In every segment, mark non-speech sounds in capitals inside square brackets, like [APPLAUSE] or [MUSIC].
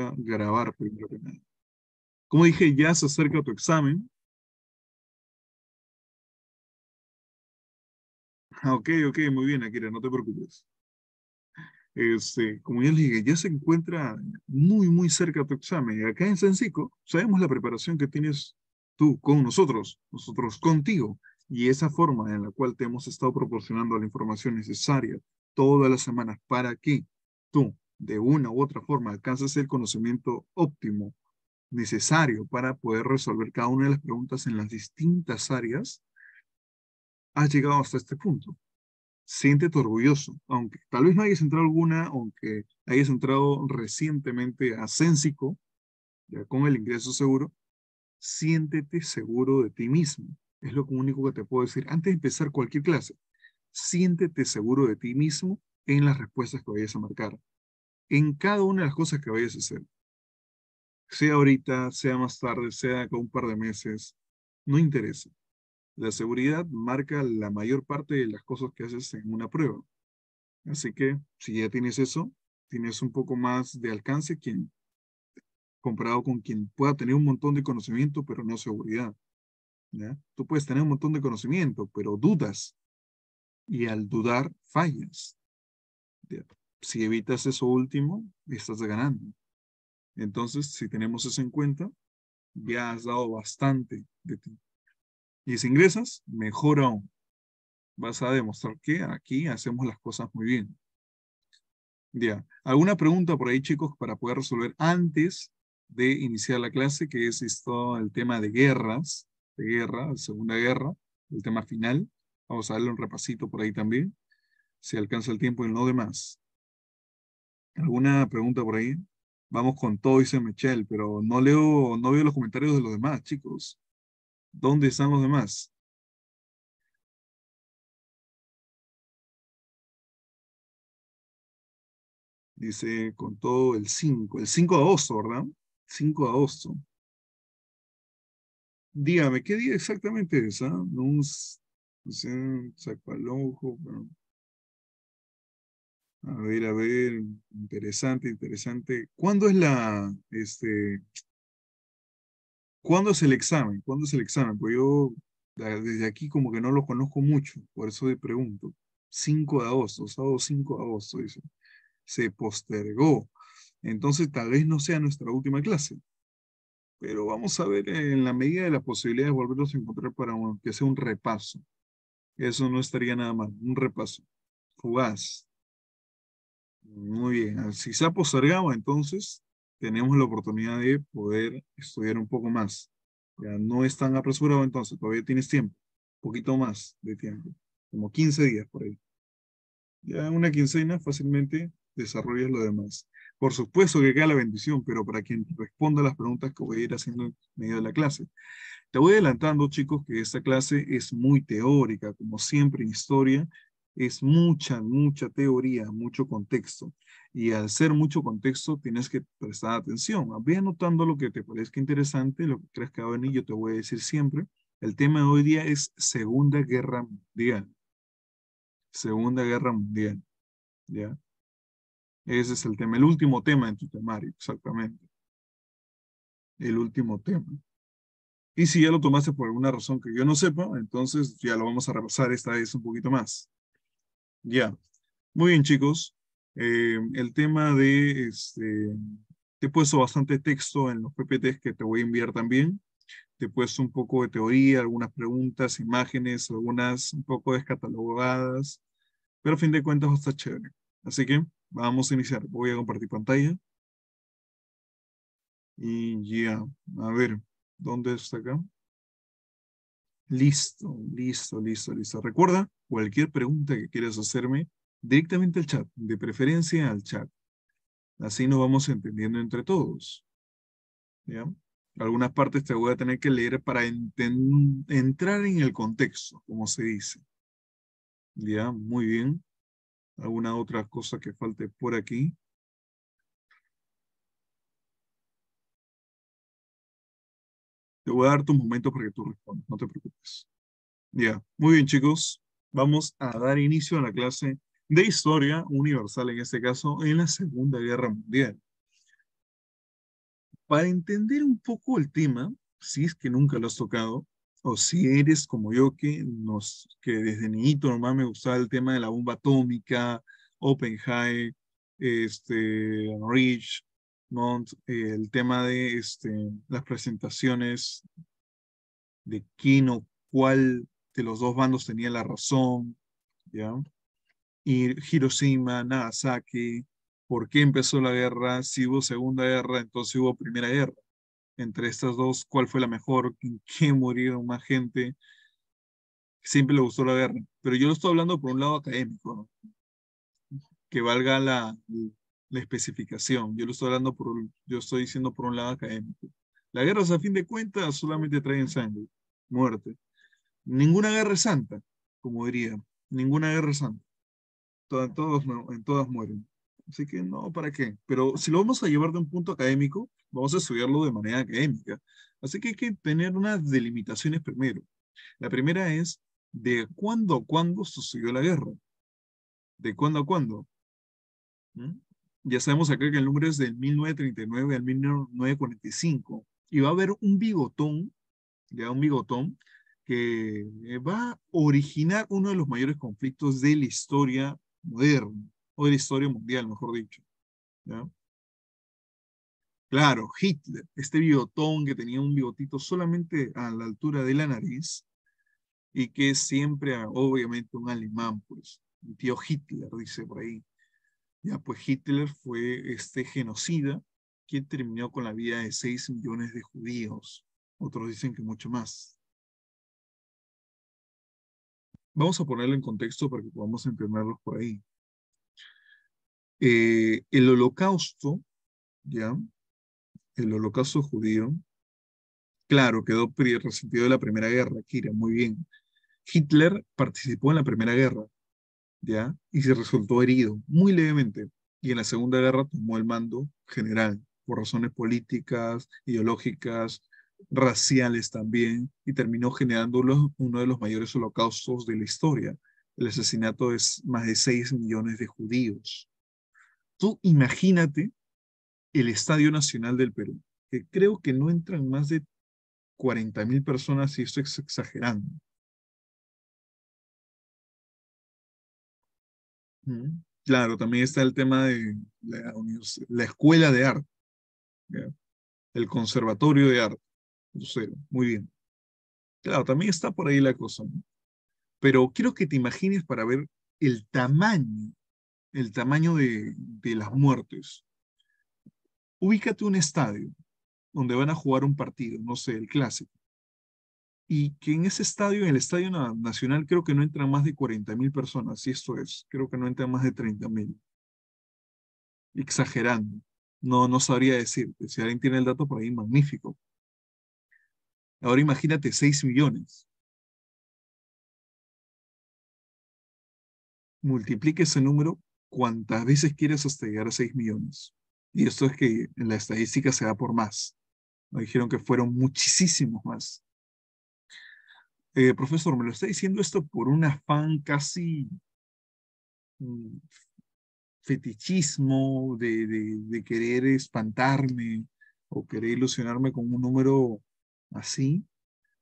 a grabar primero que nada. Como dije, ya se acerca tu examen. Ah, ok, ok, muy bien, Akira, no te preocupes. Este, como ya les dije, ya se encuentra muy, muy cerca tu examen. Acá en Sensico sabemos la preparación que tienes tú con nosotros, nosotros contigo, y esa forma en la cual te hemos estado proporcionando la información necesaria todas las semanas para que tú, de una u otra forma, alcances el conocimiento óptimo necesario para poder resolver cada una de las preguntas en las distintas áreas, has llegado hasta este punto. Siéntete orgulloso, aunque tal vez no hayas entrado alguna, aunque hayas entrado recientemente a Sensico, ya con el ingreso seguro, siéntete seguro de ti mismo. Es lo único que te puedo decir. Antes de empezar cualquier clase, siéntete seguro de ti mismo en las respuestas que vayas a marcar, en cada una de las cosas que vayas a hacer. Sea ahorita, sea más tarde, sea con un par de meses, no interesa. La seguridad marca la mayor parte de las cosas que haces en una prueba. Así que si ya tienes eso, tienes un poco más de alcance quien, comparado con quien pueda tener un montón de conocimiento, pero no seguridad. ¿ya? Tú puedes tener un montón de conocimiento, pero dudas. Y al dudar, fallas. Si evitas eso último, estás ganando. Entonces, si tenemos eso en cuenta, ya has dado bastante de ti. Y si ingresas, mejor aún. Vas a demostrar que aquí hacemos las cosas muy bien. Ya. ¿Alguna pregunta por ahí, chicos, para poder resolver antes de iniciar la clase, que es esto, el tema de guerras, de guerra, Segunda Guerra, el tema final? Vamos a darle un repasito por ahí también, si alcanza el tiempo y no demás. ¿Alguna pregunta por ahí? Vamos con todo, dice Michelle, pero no leo, no veo los comentarios de los demás, chicos. ¿Dónde están los demás? Dice con todo el 5, el 5 de agosto, ¿verdad? 5 de agosto. Dígame, ¿qué día exactamente es? Ah? No, sé, saco al ojo, A ver, a ver, interesante, interesante. ¿Cuándo es la, este, ¿Cuándo es el examen? ¿Cuándo es el examen? Pues yo desde aquí como que no lo conozco mucho, por eso le pregunto. 5 de agosto, sábado 5 de agosto, dice. Se postergó. Entonces tal vez no sea nuestra última clase. Pero vamos a ver en la medida de la posibilidad de volvernos a encontrar para que sea un repaso. Eso no estaría nada mal, un repaso. Fugaz. Muy bien, si se ha postergado, entonces tenemos la oportunidad de poder estudiar un poco más. Ya no es tan apresurado entonces, todavía tienes tiempo, un poquito más de tiempo, como 15 días por ahí. Ya en una quincena fácilmente desarrollas lo demás. Por supuesto que queda la bendición, pero para quien responda las preguntas que voy a ir haciendo en medio de la clase. Te voy adelantando, chicos, que esta clase es muy teórica, como siempre en historia, es mucha, mucha teoría, mucho contexto. Y al ser mucho contexto, tienes que prestar atención. Ve anotando lo que te parezca interesante, lo que creas que va a yo te voy a decir siempre. El tema de hoy día es Segunda Guerra Mundial. Segunda Guerra Mundial. ¿Ya? Ese es el tema, el último tema en tu temario, exactamente. El último tema. Y si ya lo tomaste por alguna razón que yo no sepa, entonces ya lo vamos a repasar esta vez un poquito más. Ya. Muy bien, chicos. Eh, el tema de, este, te he puesto bastante texto en los PPTs que te voy a enviar también. Te he puesto un poco de teoría, algunas preguntas, imágenes, algunas un poco descatalogadas, pero a fin de cuentas va a estar chévere. Así que vamos a iniciar. Voy a compartir pantalla. Y ya, a ver, ¿dónde está acá? Listo, listo, listo, listo. Recuerda, cualquier pregunta que quieras hacerme, directamente al chat, de preferencia al chat. Así nos vamos entendiendo entre todos. ¿Ya? Algunas partes te voy a tener que leer para entrar en el contexto, como se dice. Ya, muy bien. ¿Alguna otra cosa que falte por aquí? Te voy a dar tu momento para que tú respondas, no te preocupes. Ya, muy bien chicos. Vamos a dar inicio a la clase de historia universal, en este caso, en la Segunda Guerra Mundial. para entender un poco el tema, si es que nunca lo has tocado, o si eres como yo que, nos, que desde niñito nomás me gustaba el tema de la bomba atómica, Oppenheim, este, Rich, Mont, el tema de este, las presentaciones de quién o cuál de los dos bandos tenía la razón, ¿ya? Y Hiroshima, Nagasaki, ¿por qué empezó la guerra? Si hubo segunda guerra, entonces hubo primera guerra. Entre estas dos, ¿cuál fue la mejor? ¿En qué murieron más gente? Siempre le gustó la guerra. Pero yo lo estoy hablando por un lado académico, que valga la, la especificación. Yo lo estoy hablando por, yo estoy diciendo por un lado académico. La guerra, a fin de cuentas, solamente traen sangre, muerte. Ninguna guerra santa, como diría. Ninguna guerra santa. Todas, todos, en todas mueren. Así que no, ¿para qué? Pero si lo vamos a llevar de un punto académico, vamos a estudiarlo de manera académica. Así que hay que tener unas delimitaciones primero. La primera es, ¿de cuándo a cuándo sucedió la guerra? ¿De cuándo a cuándo? ¿Mm? Ya sabemos acá que el número es del 1939 al 1945. Y va a haber un bigotón, ya un bigotón, que va a originar uno de los mayores conflictos de la historia moderna, o de la historia mundial, mejor dicho. Claro, Hitler, este bigotón que tenía un bigotito solamente a la altura de la nariz y que siempre, obviamente, un alemán, pues, tío Hitler, dice por ahí. Ya, pues Hitler fue este genocida que terminó con la vida de 6 millones de judíos. Otros dicen que mucho más. Vamos a ponerlo en contexto para que podamos entenderlos por ahí. Eh, el holocausto, ¿ya? El holocausto judío, claro, quedó resentido de la Primera Guerra, Kira, muy bien. Hitler participó en la Primera Guerra, ¿ya? Y se resultó herido, muy levemente. Y en la Segunda Guerra tomó el mando general, por razones políticas, ideológicas, raciales también, y terminó generando uno de los mayores holocaustos de la historia, el asesinato de más de 6 millones de judíos. Tú imagínate el Estadio Nacional del Perú, que creo que no entran más de 40 mil personas, y estoy exagerando. Claro, también está el tema de la, escuela de arte, el conservatorio de arte. Muy bien. Claro, también está por ahí la cosa. Pero quiero que te imagines para ver el tamaño, el tamaño de, de las muertes. Ubícate un estadio donde van a jugar un partido, no sé, el clásico y que en ese estadio, en el Estadio Nacional, creo que no entran más de 40 mil personas, y esto es, creo que no entran más de 30 mil. Exagerando. No, no sabría decir. Si alguien tiene el dato por ahí, magnífico. Ahora imagínate 6 millones. Multiplique ese número cuantas veces quieres hasta llegar a 6 millones. Y esto es que en la estadística se da por más. Me dijeron que fueron muchísimos más. Eh, profesor, me lo está diciendo esto por un afán casi mm, fetichismo de, de, querer espantarme o querer ilusionarme con un número así.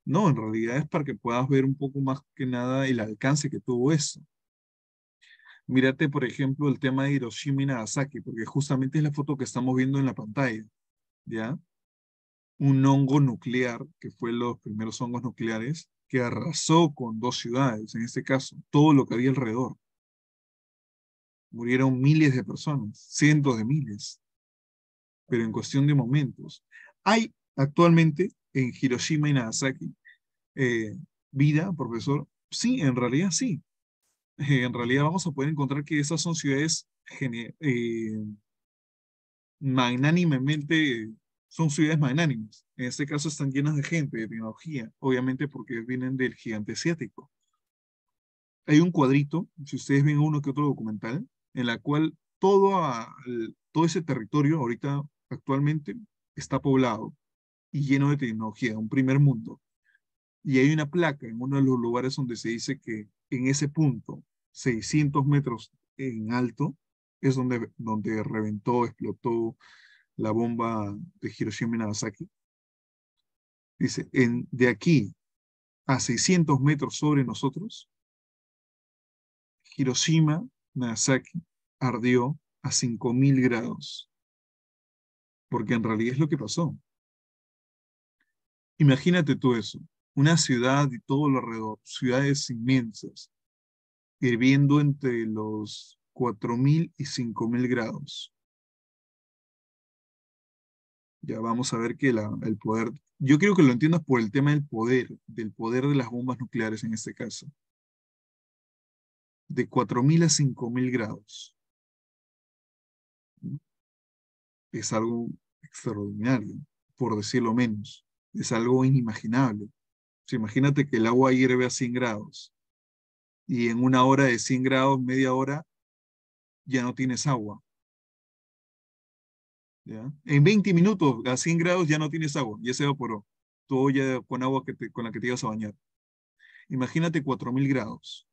No, en realidad es para que puedas ver un poco más que nada el alcance que tuvo eso. Mírate, por ejemplo, el tema de Hiroshima y Nagasaki, porque justamente es la foto que estamos viendo en la pantalla, ¿ya? Un hongo nuclear, que fue los primeros hongos nucleares, que arrasó con dos ciudades, en este caso, todo lo que había alrededor. Murieron miles de personas, cientos de miles, pero en cuestión de momentos. Hay actualmente en Hiroshima y Nagasaki eh, vida, profesor. Sí, en realidad sí. en realidad vamos a poder encontrar que esas son ciudades eh, magnánimemente son ciudades magnánimas. En este caso están llenas de gente, de tecnología, obviamente porque vienen del gigante asiático. Hay un cuadrito, si ustedes ven uno que otro documental, en la cual todo, todo ese territorio ahorita actualmente está poblado y lleno de tecnología, un primer mundo. Y hay una placa en uno de los lugares donde se dice que en ese punto, 600 metros en alto, es donde, donde reventó, explotó la bomba de Hiroshima y Nagasaki. Dice, en, de aquí a 600 metros sobre nosotros, Hiroshima, Nagasaki, ardió a 5000 grados. Porque en realidad es lo que pasó. Imagínate tú eso, una ciudad y todo lo alrededor, ciudades inmensas, hirviendo entre los 4.000 y 5.000 grados. Ya vamos a ver que el poder, yo creo que lo entiendas por el tema del poder, del poder de las bombas nucleares en este caso. De 4.000 a 5.000 grados. Es algo extraordinario, por decirlo menos. Es algo inimaginable. imagínate que el agua hierve a 100 grados y en una hora de 100 grados, media hora, ya no tienes agua. En 20 minutos a 100 grados ya no tienes agua, ya se evaporó. Todo ya con agua que con la que te ibas a bañar. Imagínate 4000 grados.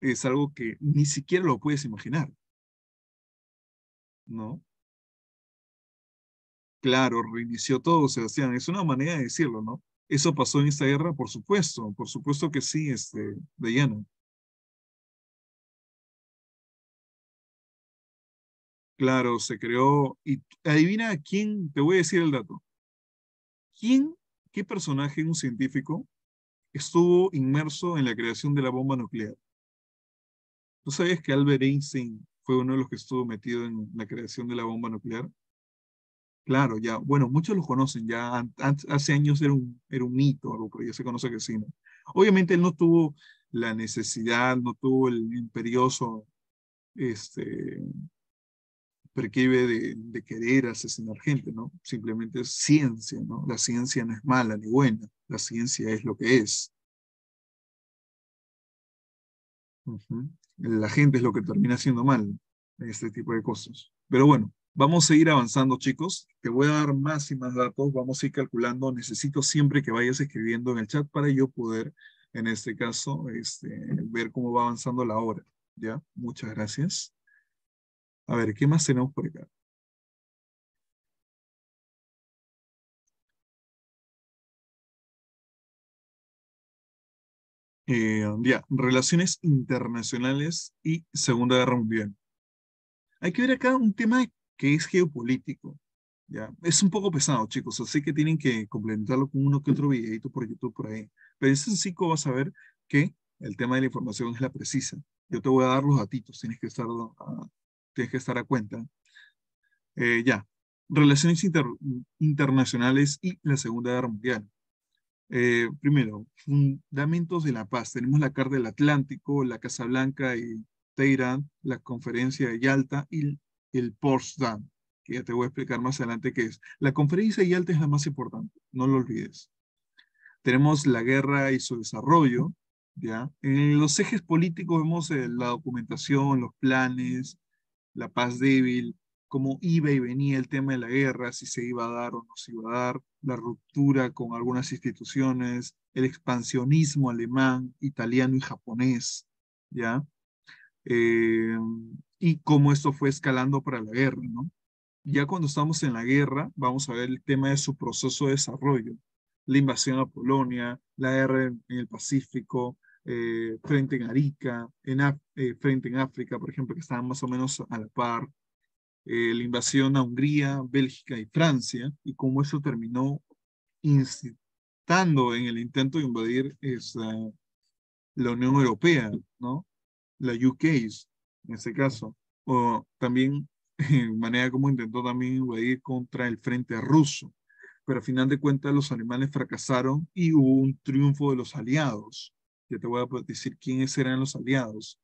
Es algo que ni siquiera lo puedes imaginar. ¿No? Claro, reinició todo, Sebastián. Es una manera de decirlo, ¿no? ¿Eso pasó en esta guerra? Por supuesto, por supuesto que sí, este, de lleno. Claro, se creó. Y adivina quién, te voy a decir el dato. ¿Quién, qué personaje, un científico, estuvo inmerso en la creación de la bomba nuclear? ¿Tú sabes que Albert Einstein fue uno de los que estuvo metido en la creación de la bomba nuclear? Claro, ya, bueno, muchos lo conocen, ya hace años era un, era un mito, pero ya se conoce que sí, ¿no? Obviamente él no tuvo la necesidad, no tuvo el imperioso este, perquive de, de querer asesinar gente, ¿no? Simplemente es ciencia, ¿no? La ciencia no es mala ni buena, la ciencia es lo que es. La gente es lo que termina haciendo mal este tipo de cosas. Pero bueno, Vamos a ir avanzando, chicos. Te voy a dar más y más datos. Vamos a ir calculando. Necesito siempre que vayas escribiendo en el chat para yo poder, en este caso, este, ver cómo va avanzando la hora. ¿Ya? Muchas gracias. A ver, ¿qué más tenemos por acá? Eh, ya, relaciones internacionales y Segunda Guerra Mundial. Hay que ver acá un tema que es geopolítico. ¿ya? Es un poco pesado, chicos, así que tienen que complementarlo con uno que otro videito por YouTube por ahí. Pero ese sencillo vas a ver que el tema de la información es la precisa. Yo te voy a dar los datitos, tienes que estar a, tienes que estar a cuenta. Eh, ya, relaciones internacionales y la Segunda Guerra Mundial. Eh, primero, fundamentos de la paz. Tenemos la Carta del Atlántico, la Casa Blanca y Teherán, la Conferencia de Yalta y el Potsdam, que ya te voy a explicar más adelante qué es. La conferencia de Yalta es la más importante, no lo olvides. Tenemos la guerra y su desarrollo, ¿ya? En los ejes políticos vemos eh, la documentación, los planes, la paz débil, cómo iba y venía el tema de la guerra, si se iba a dar o no se iba a dar, la ruptura con algunas instituciones, el expansionismo alemán, italiano y japonés, ¿ya? Eh, y cómo esto fue escalando para la guerra, ¿no? Ya cuando estamos en la guerra, vamos a ver el tema de su proceso de desarrollo, la invasión a Polonia, la guerra en, el Pacífico, eh, frente en Arica, en eh, frente en África, por ejemplo, que estaban más o menos a la par, eh, la invasión a Hungría, Bélgica y Francia, y cómo eso terminó incitando en el intento de invadir la Unión Europea, ¿no? La UK, en ese caso, o también en manera como intentó también invadir contra el frente ruso, pero a final de cuentas los alemanes fracasaron y hubo un triunfo de los aliados. Ya te voy a decir quiénes eran los aliados.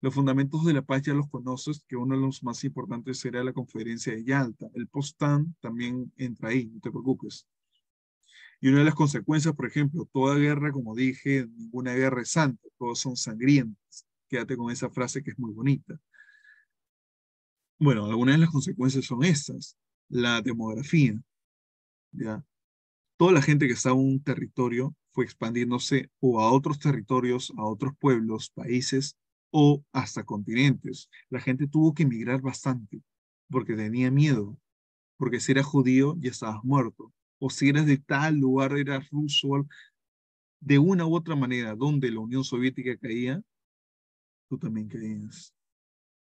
Los fundamentos de la paz ya los conoces, que uno de los más importantes era la conferencia de Yalta. El Postan también entra ahí, no te preocupes. Y una de las consecuencias, por ejemplo, toda guerra, como dije, ninguna guerra es santa, todos son sangrientas. Quédate con esa frase que es muy bonita. Bueno, algunas de las consecuencias son estas. La demografía. ¿ya? Toda la gente que estaba en un territorio fue expandiéndose o a otros territorios, a otros pueblos, países, o hasta continentes. La gente tuvo que emigrar bastante porque tenía miedo, porque si eras judío ya estabas muerto, o si eras de tal lugar, eras ruso, de una u otra manera, donde la Unión Soviética caía, tú también caías.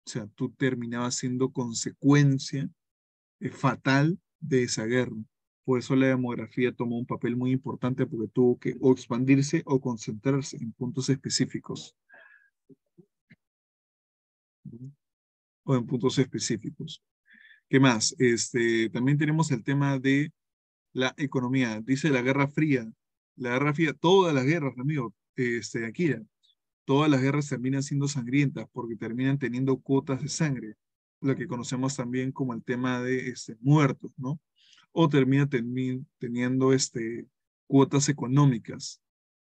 O sea, tú terminabas siendo consecuencia eh, fatal de esa guerra. Por eso la demografía tomó un papel muy importante porque tuvo que o expandirse o concentrarse en puntos específicos. O en puntos específicos. ¿Qué más? Este, también tenemos el tema de la economía. Dice la Guerra Fría. La Guerra Fría, todas las guerras, amigo, este, Akira, todas las guerras terminan siendo sangrientas porque terminan teniendo cuotas de sangre, lo que conocemos también como el tema de este, muertos, ¿no? O termina teniendo este, cuotas económicas,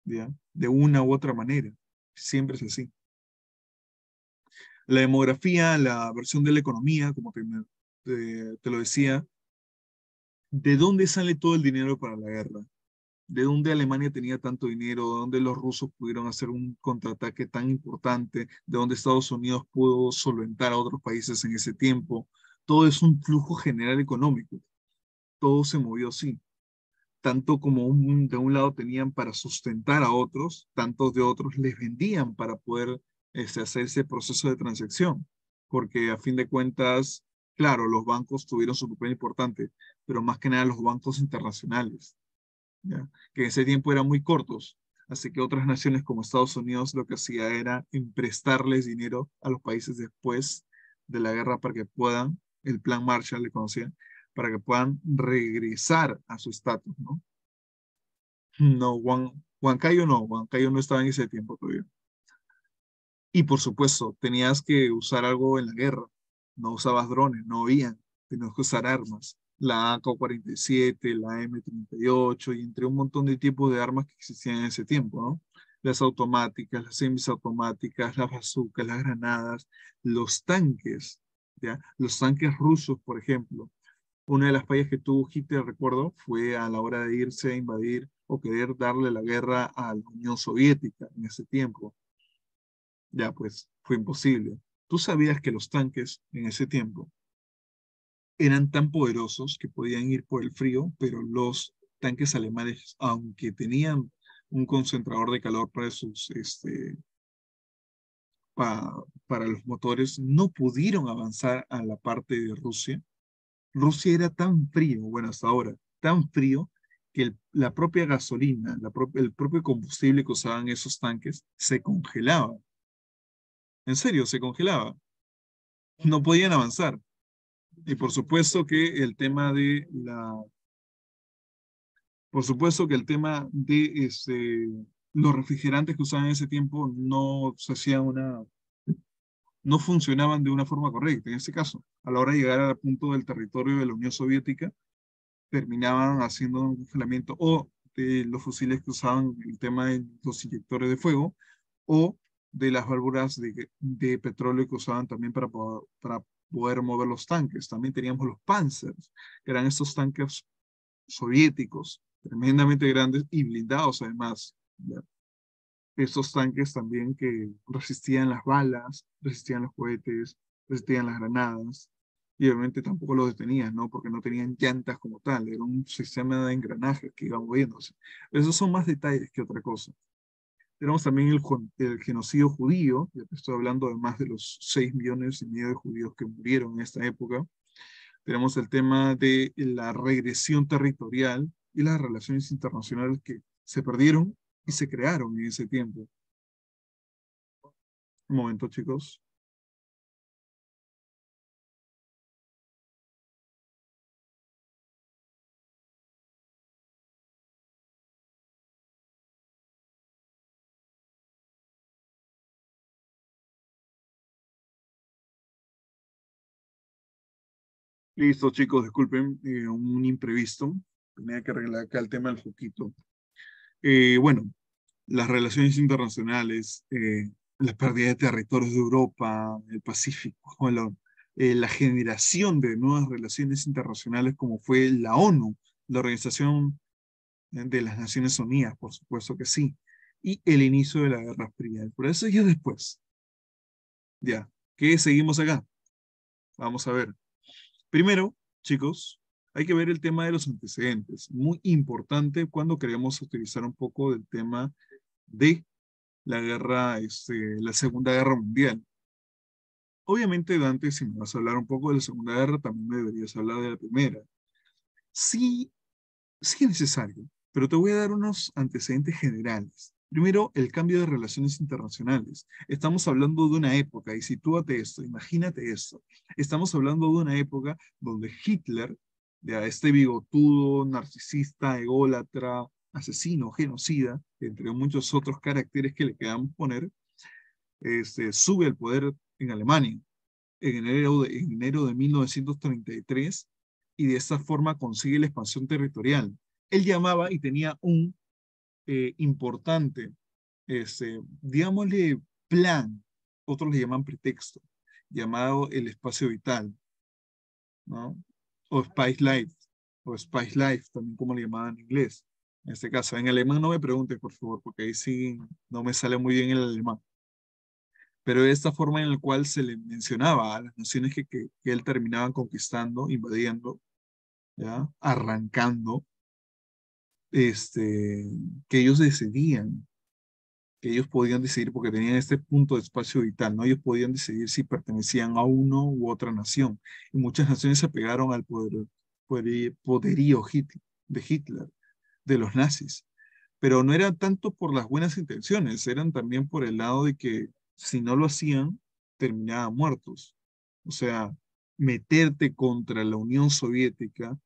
¿ya? De una u otra manera. Siempre es así. La demografía, la versión de la economía, como te, lo decía, ¿de dónde sale todo el dinero para la guerra? ¿De dónde Alemania tenía tanto dinero? ¿De dónde los rusos pudieron hacer un contraataque tan importante? ¿De dónde Estados Unidos pudo solventar a otros países en ese tiempo? Todo es un flujo general económico. Todo se movió así. Tanto como de un lado tenían para sustentar a otros, tantos de otros les vendían para poder este, hacer ese proceso de transacción. Porque a fin de cuentas, claro, los bancos tuvieron su papel importante, pero más que nada los bancos internacionales que en ese tiempo eran muy cortos. Así que otras naciones como Estados Unidos lo que hacía era emprestarles dinero a los países después de la guerra para que puedan, el plan Marshall le conocían, para que puedan regresar a su estatus, ¿no? No, Huancayo no, Huancayo no estaba en ese tiempo todavía. Y por supuesto, tenías que usar algo en la guerra. No usabas drones, no habían, tenías que usar armas la AK-47, la M38 y entre un montón de tipos de armas que existían en ese tiempo, ¿no? Las automáticas, las semiautomáticas, las bazucas, las granadas, los tanques, ¿ya? Los tanques rusos, por ejemplo. Una de las fallas que tuvo Hitler, recuerdo, fue a la hora de irse a invadir o querer darle la guerra a la Unión Soviética en ese tiempo. Ya, pues, fue imposible. Tú sabías que los tanques en ese tiempo eran tan poderosos que podían ir por el frío, pero los tanques alemanes, aunque tenían un concentrador de calor para sus, este, para los motores, no pudieron avanzar a la parte de Rusia. Rusia era tan frío, bueno, hasta ahora, tan frío que la propia gasolina, el propio combustible que usaban esos tanques se congelaba. En serio, se congelaba. No podían avanzar. Y por supuesto que el tema de la... Por supuesto que el tema de este, los refrigerantes que usaban en ese tiempo no se hacían no funcionaban de una forma correcta. En este caso, a la hora de llegar al punto del territorio de la Unión Soviética, terminaban haciendo un congelamiento o de los fusiles que usaban el tema de los inyectores de fuego o de las válvulas de, de petróleo que usaban también para, para poder mover los tanques. También teníamos los Panzers, que eran estos tanques soviéticos, tremendamente grandes y blindados además. Estos tanques también que resistían las balas, resistían los cohetes, resistían las granadas. Y obviamente tampoco los detenían, ¿no? Porque no tenían llantas como tal, era un sistema de engranajes que iba moviéndose. esos son más detalles que otra cosa. Tenemos también el, genocidio judío, ya estoy hablando de más de los 6 millones y medio de judíos que murieron en esta época. Tenemos el tema de la regresión territorial y las relaciones internacionales que se perdieron y se crearon en ese tiempo. Un momento, chicos. Listo, chicos, disculpen, eh, un imprevisto. Tenía que arreglar acá el tema del foquito. Eh, bueno, las relaciones internacionales, eh, la pérdida de territorios de Europa, el Pacífico, [LAUGHS] la, la generación de nuevas relaciones internacionales como fue la ONU, la Organización de las Naciones Unidas, por supuesto que sí, y el inicio de la Guerra Fría. Por eso ya después, Ya, ¿qué seguimos acá? Vamos a ver. Primero, chicos, hay que ver el tema de los antecedentes. Muy importante cuando queremos utilizar un poco del tema de la guerra, este, la Segunda Guerra Mundial. Obviamente, Dante, si me vas a hablar un poco de la Segunda Guerra, también me deberías hablar de la Primera. Sí, sí es necesario, pero te voy a dar unos antecedentes generales. Primero, el cambio de relaciones internacionales. Estamos hablando de una época, y sitúate esto, imagínate esto. Estamos hablando de una época donde Hitler, de este bigotudo, narcisista, ególatra, asesino, genocida, entre muchos otros caracteres que le quedan poner, este, sube al poder en Alemania en enero, de, enero de 1933 y de esta forma consigue la expansión territorial. Él llamaba y tenía un eh, importante, este, digámosle, plan, otros le llaman pretexto, llamado el espacio vital, ¿no? O Spice Life, o Spice Life, también como le llamaban en inglés. En este caso, en alemán no me preguntes, por favor, porque ahí sí no me sale muy bien el alemán pero esta forma en la cual se le mencionaba a las naciones que, que, él terminaba conquistando, invadiendo, ¿ya? arrancando, este, que ellos decidían, que ellos podían decidir porque tenían este punto de espacio vital, ¿no? Ellos podían decidir si pertenecían a uno u otra nación. Y muchas naciones se pegaron al poder, poderío de Hitler, de los nazis. Pero no era tanto por las buenas intenciones, eran también por el lado de que si no lo hacían, terminaban muertos. O sea, meterte contra la Unión Soviética,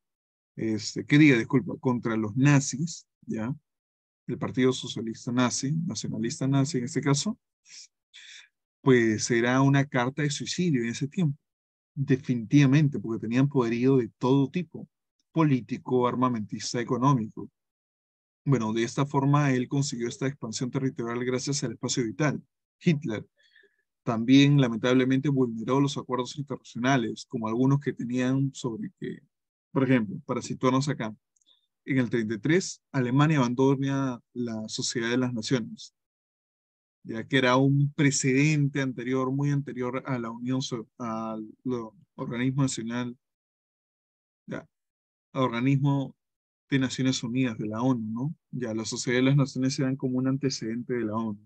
este, ¿qué diga, disculpa, contra los nazis, ¿ya? El Partido Socialista Nazi, nacionalista nazi en este caso, pues era una carta de suicidio en ese tiempo. Definitivamente, porque tenían poderío de todo tipo, político, armamentista, económico. Bueno, de esta forma él consiguió esta expansión territorial gracias al espacio vital. Hitler. También, lamentablemente, vulneró los acuerdos internacionales, como algunos que tenían sobre que, por ejemplo, para situarnos acá, en el 33, Alemania abandona la Sociedad de las Naciones, ya que era un precedente anterior, muy anterior a la Unión, al organismo nacional, ya, al organismo de Naciones Unidas, de la ONU, ¿no? Ya la Sociedad de las Naciones eran como un antecedente de la ONU.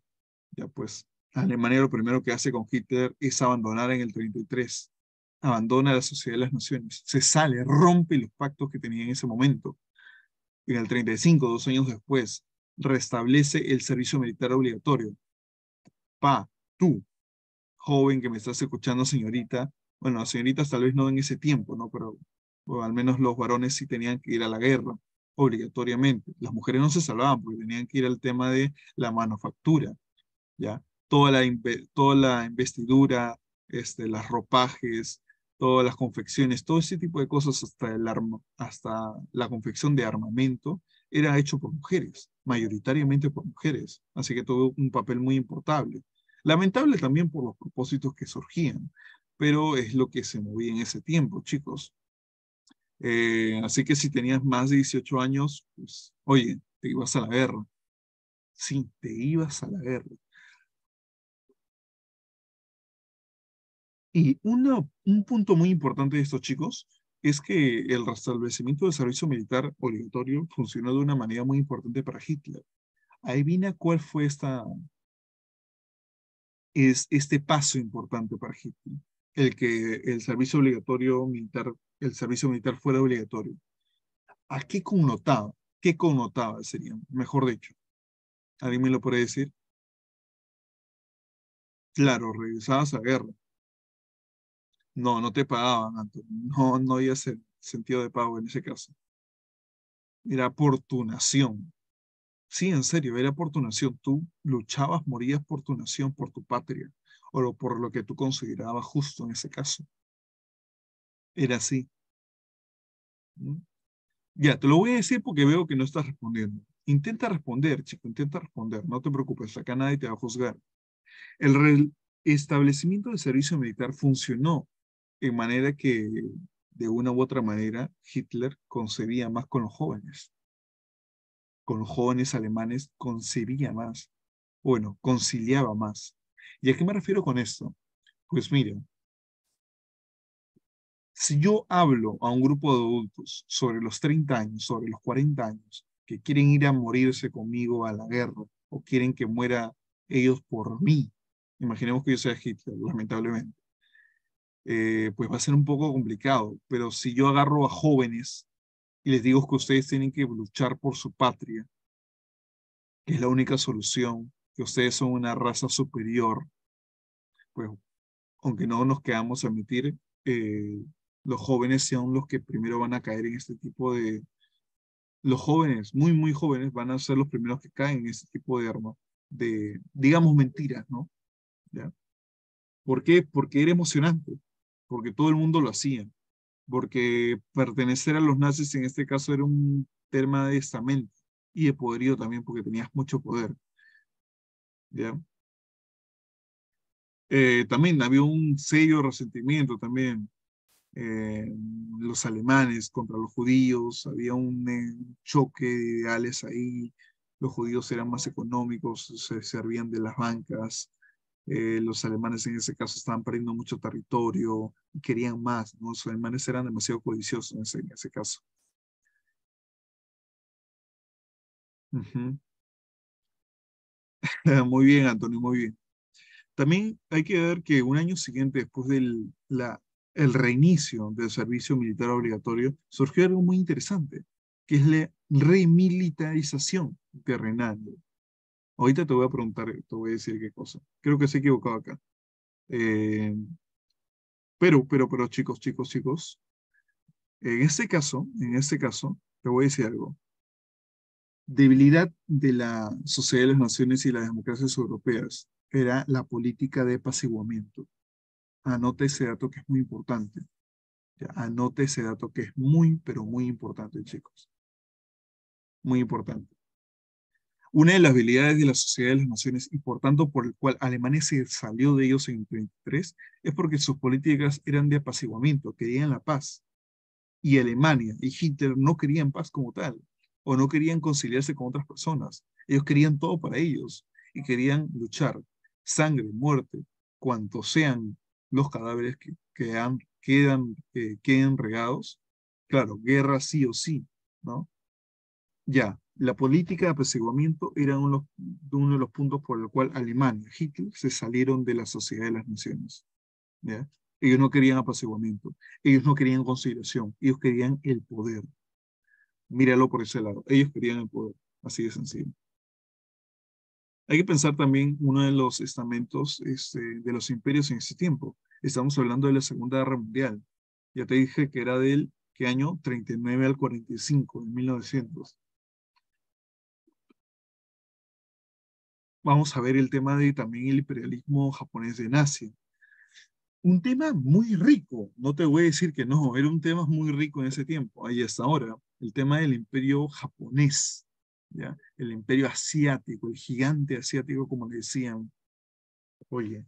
Ya pues, Alemania lo primero que hace con Hitler es abandonar en el 33. Abandona la Sociedad de las Naciones. Se sale, rompe los pactos que tenía en ese momento. En el 35, dos años después, restablece el servicio militar obligatorio. Pa, tú, joven que me estás escuchando, señorita, bueno, las señoritas tal vez no en ese tiempo, ¿no? Pero al menos los varones sí tenían que ir a la guerra obligatoriamente. Las mujeres no se salvaban porque tenían que ir al tema de la manufactura, ¿ya? toda la, toda la investidura, este, las ropajes, todas las confecciones, todo ese tipo de cosas hasta, el arma, hasta la confección de armamento, era hecho por mujeres, mayoritariamente por mujeres. Así que tuvo un papel muy importante. Lamentable también por los propósitos que surgían, pero es lo que se movía en ese tiempo, chicos. Eh, así que si tenías más de 18 años, pues, oye, te ibas a la guerra. Sí, te ibas a la guerra. Y un punto muy importante de estos chicos es que el restablecimiento del servicio militar obligatorio funcionó de una manera muy importante para Hitler. Adivina cuál fue esta, es este paso importante para Hitler, el que el servicio obligatorio militar, el servicio militar fuera obligatorio. ¿A qué connotaba? ¿Qué connotaba sería, mejor dicho? ¿Alguien me lo puede decir? Claro, regresabas a guerra. No, no te pagaban, Antonio. No, no había sentido de pago en ese caso. Era por tu nación. Sí, en serio, era por tu nación. Tú luchabas, morías por tu nación, por tu patria, o por lo que tú considerabas justo en ese caso. Era así. ¿Mm? Ya, te lo voy a decir porque veo que no estás respondiendo. Intenta responder, chico, intenta responder. No te preocupes, acá nadie te va a juzgar. El establecimiento del servicio militar funcionó en manera que de una u otra manera Hitler concebía más con los jóvenes. Con los jóvenes alemanes concebía más. Bueno, conciliaba más. ¿Y a qué me refiero con esto? Pues mira, si yo hablo a un grupo de adultos sobre los 30 años, sobre los 40 años, que quieren ir a morirse conmigo a la guerra o quieren que muera ellos por mí, imaginemos que yo sea Hitler, lamentablemente, eh, pues va a ser un poco complicado, pero si yo agarro a jóvenes y les digo que ustedes tienen que luchar por su patria, que es la única solución, que ustedes son una raza superior, pues aunque no nos quedamos a admitir, eh, los jóvenes sean los que primero van a caer en este tipo de... Los jóvenes, muy, muy jóvenes, van a ser los primeros que caen en este tipo de armas, de, digamos, mentiras, ¿no? ¿Ya? ¿Por qué? Porque era emocionante, porque todo el mundo lo hacía, porque pertenecer a los nazis en este caso era un tema de estamento y de poderío también, porque tenías mucho poder. Eh, también había un sello resentimiento también. Eh, los alemanes contra los judíos, había un eh, choque de ideales ahí, los judíos eran más económicos, se servían de las bancas, los alemanes en ese caso estaban perdiendo mucho territorio y querían más, ¿no? los alemanes eran demasiado codiciosos en ese, en ese caso. [LAUGHS] muy bien, Antonio, muy bien. También hay que ver que un año siguiente, después del la, el reinicio del servicio militar obligatorio, surgió algo muy interesante, que es la remilitarización terrenal. Ahorita te voy a preguntar, te voy a decir qué cosa. Creo que se equivocado acá. Eh, pero, pero, pero, chicos, chicos, chicos, en este caso, en este caso, te voy a decir algo. Debilidad de la sociedad de las naciones y las democracias europeas era la política de apaciguamiento. Anote ese dato que es muy importante. anote ese dato que es muy, pero muy importante, chicos. Muy importante. Una de las habilidades de la Sociedad de las Naciones y por tanto por el cual Alemania se salió de ellos en 1933 es porque sus políticas eran de apaciguamiento, querían la paz. Y Alemania y Hitler no querían paz como tal, o no querían conciliarse con otras personas. Ellos querían todo para ellos y querían luchar sangre, muerte, cuantos sean los cadáveres que quedan, quedan, queden regados. Claro, guerra sí o sí, ¿no? Ya, la política de apaciguamiento era uno, de los puntos por el cual Alemania, Hitler, se salieron de la Sociedad de las Naciones. Ellos no querían apaciguamiento, ellos no querían conciliación, ellos querían el poder. Míralo por ese lado, ellos querían el poder, así de sencillo. Hay que pensar también uno de los estamentos este, de los imperios en ese tiempo. Estamos hablando de la Segunda Guerra Mundial. Ya te dije que era del ¿qué año 39 al 45, en 1900. Vamos a ver el tema de también el imperialismo japonés de Asia. Un tema muy rico, no te voy a decir que no, era un tema muy rico en ese tiempo, ahí hasta ahora, el tema del imperio japonés el imperio asiático, el gigante asiático, como le decían. Oye,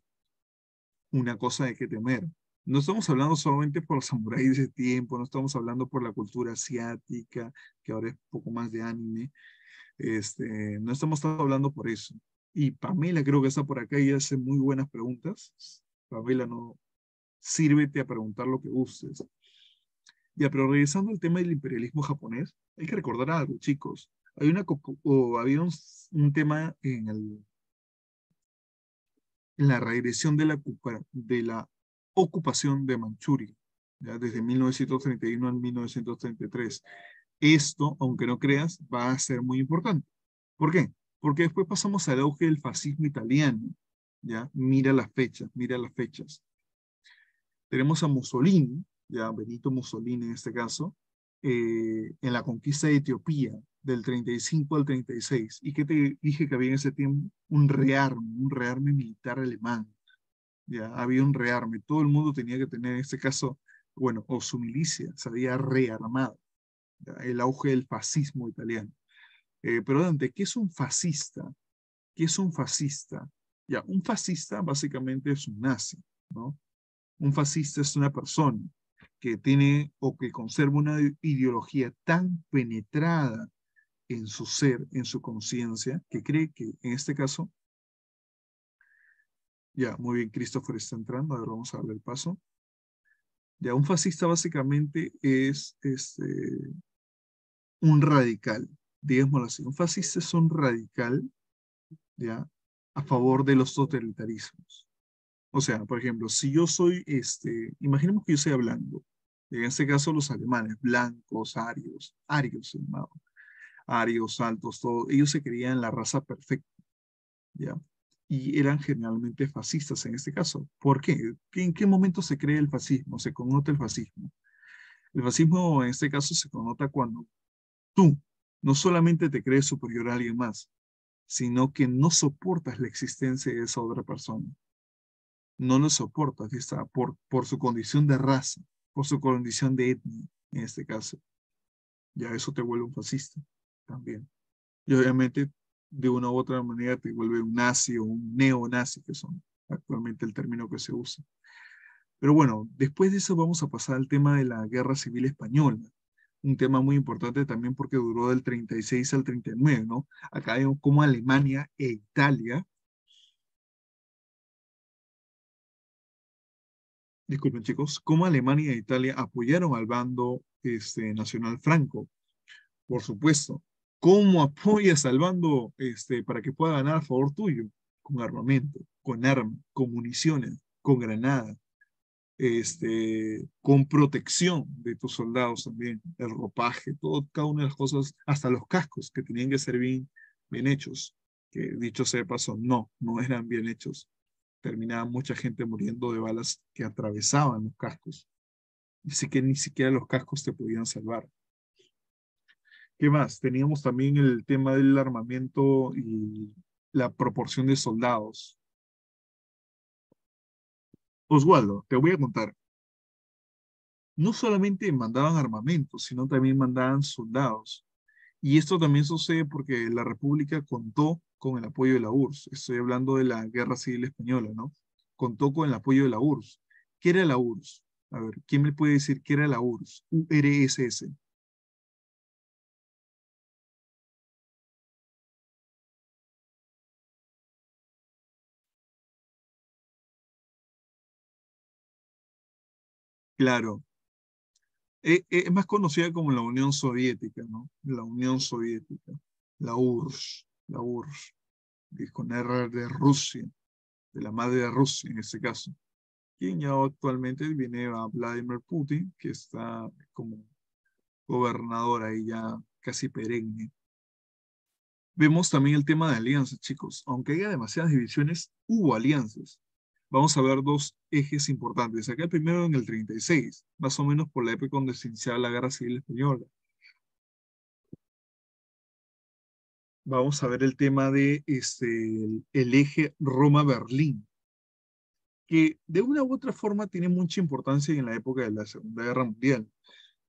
una cosa de que temer. No estamos hablando solamente por los samuráis de ese tiempo, no estamos hablando por la cultura asiática, que ahora es poco más de anime. Este, no estamos hablando por eso. Y Pamela creo que está por acá y hace muy buenas preguntas. Pamela, no, sírvete a preguntar lo que gustes. Ya, pero regresando al tema del imperialismo japonés, hay que recordar algo, chicos. Hay una, o había un, tema en, la regresión de la, ocupación de Manchuria, desde 1931 al 1933. Esto, aunque no creas, va a ser muy importante. ¿Por qué? Porque después pasamos al auge del fascismo italiano. ¿ya? Mira las fechas, mira las fechas. Tenemos a Mussolini, ya Benito Mussolini en este caso, eh, en la conquista de Etiopía, del 35 al 36. ¿Y qué te dije que había en ese tiempo? Un rearme, un rearme militar alemán. Ya, había un rearme. Todo el mundo tenía que tener, en este caso, bueno, o su milicia se había rearmado. el auge del fascismo italiano. Eh, pero Dante, ¿qué es un fascista? ¿Qué es un fascista? Ya, un fascista básicamente es un nazi, ¿no? Un fascista es una persona que tiene o que conserva una ideología tan penetrada en su ser, en su conciencia, que cree que en este caso Ya, muy bien, Christopher está entrando, a ver, vamos a darle el paso. Ya, un fascista básicamente es este, un radical, digámoslo así. Un fascista es un radical, ya, a favor de los totalitarismos. O sea, por ejemplo, si yo soy, este, imaginemos que yo sea blanco, en este caso los alemanes, blancos, arios, arios, hermano, arios, altos, todo, ellos se creían la raza perfecta, ¿ya? Y eran generalmente fascistas en este caso. ¿Por qué? ¿En qué momento se cree el fascismo? Se connota el fascismo. El fascismo en este caso se connota cuando tú no solamente te crees superior a alguien más, sino que no soportas la existencia de esa otra persona. No lo soportas, está por, por su condición de raza, por su condición de etnia, en este caso. Ya eso te vuelve un fascista también. Y obviamente, de una u otra manera, te vuelve un nazi o un neonazi, que son actualmente el término que se usa. Pero bueno, después de eso vamos a pasar al tema de la Guerra Civil Española. Un tema muy importante también porque duró del 36 al 39, ¿no? Acá vemos cómo Alemania e Italia disculpen chicos, cómo Alemania e Italia apoyaron al bando este, nacional franco. Por supuesto, ¿cómo apoyas al bando este, para que pueda ganar a favor tuyo? Con armamento, con armas, con municiones, con granadas, este, con protección de tus soldados también, el ropaje, todo, cada una de las cosas, hasta los cascos que tenían que ser bien, bien hechos, que dicho sea de paso, no, no eran bien hechos terminaba mucha gente muriendo de balas que atravesaban los cascos. Así que ni siquiera los cascos te podían salvar. ¿Qué más? Teníamos también el tema del armamento y la proporción de soldados. Oswaldo, te voy a contar. No solamente mandaban armamento, sino también mandaban soldados. Y esto también sucede porque la República contó con el apoyo de la URSS. Estoy hablando de la Guerra Civil Española, ¿no? Contó con el apoyo de la URSS. ¿Qué era la URSS? A ver, ¿quién me puede decir qué era la URSS? URSS. Claro. E, e, es más conocida como la Unión Soviética, ¿no? La Unión Soviética, la URSS la URSS, con R de Rusia, de la madre de Rusia en este caso, quien ya actualmente viene a Vladimir Putin, que está como gobernador ahí ya casi perenne. Vemos también el tema de alianzas, chicos. Aunque haya demasiadas divisiones, hubo alianzas. Vamos a ver dos ejes importantes. Acá primero en el 36, más o menos por la época donde se iniciaba la Guerra Civil Española. vamos a ver el tema de este, el, eje Roma-Berlín, que de una u otra forma tiene mucha importancia en la época de la Segunda Guerra Mundial,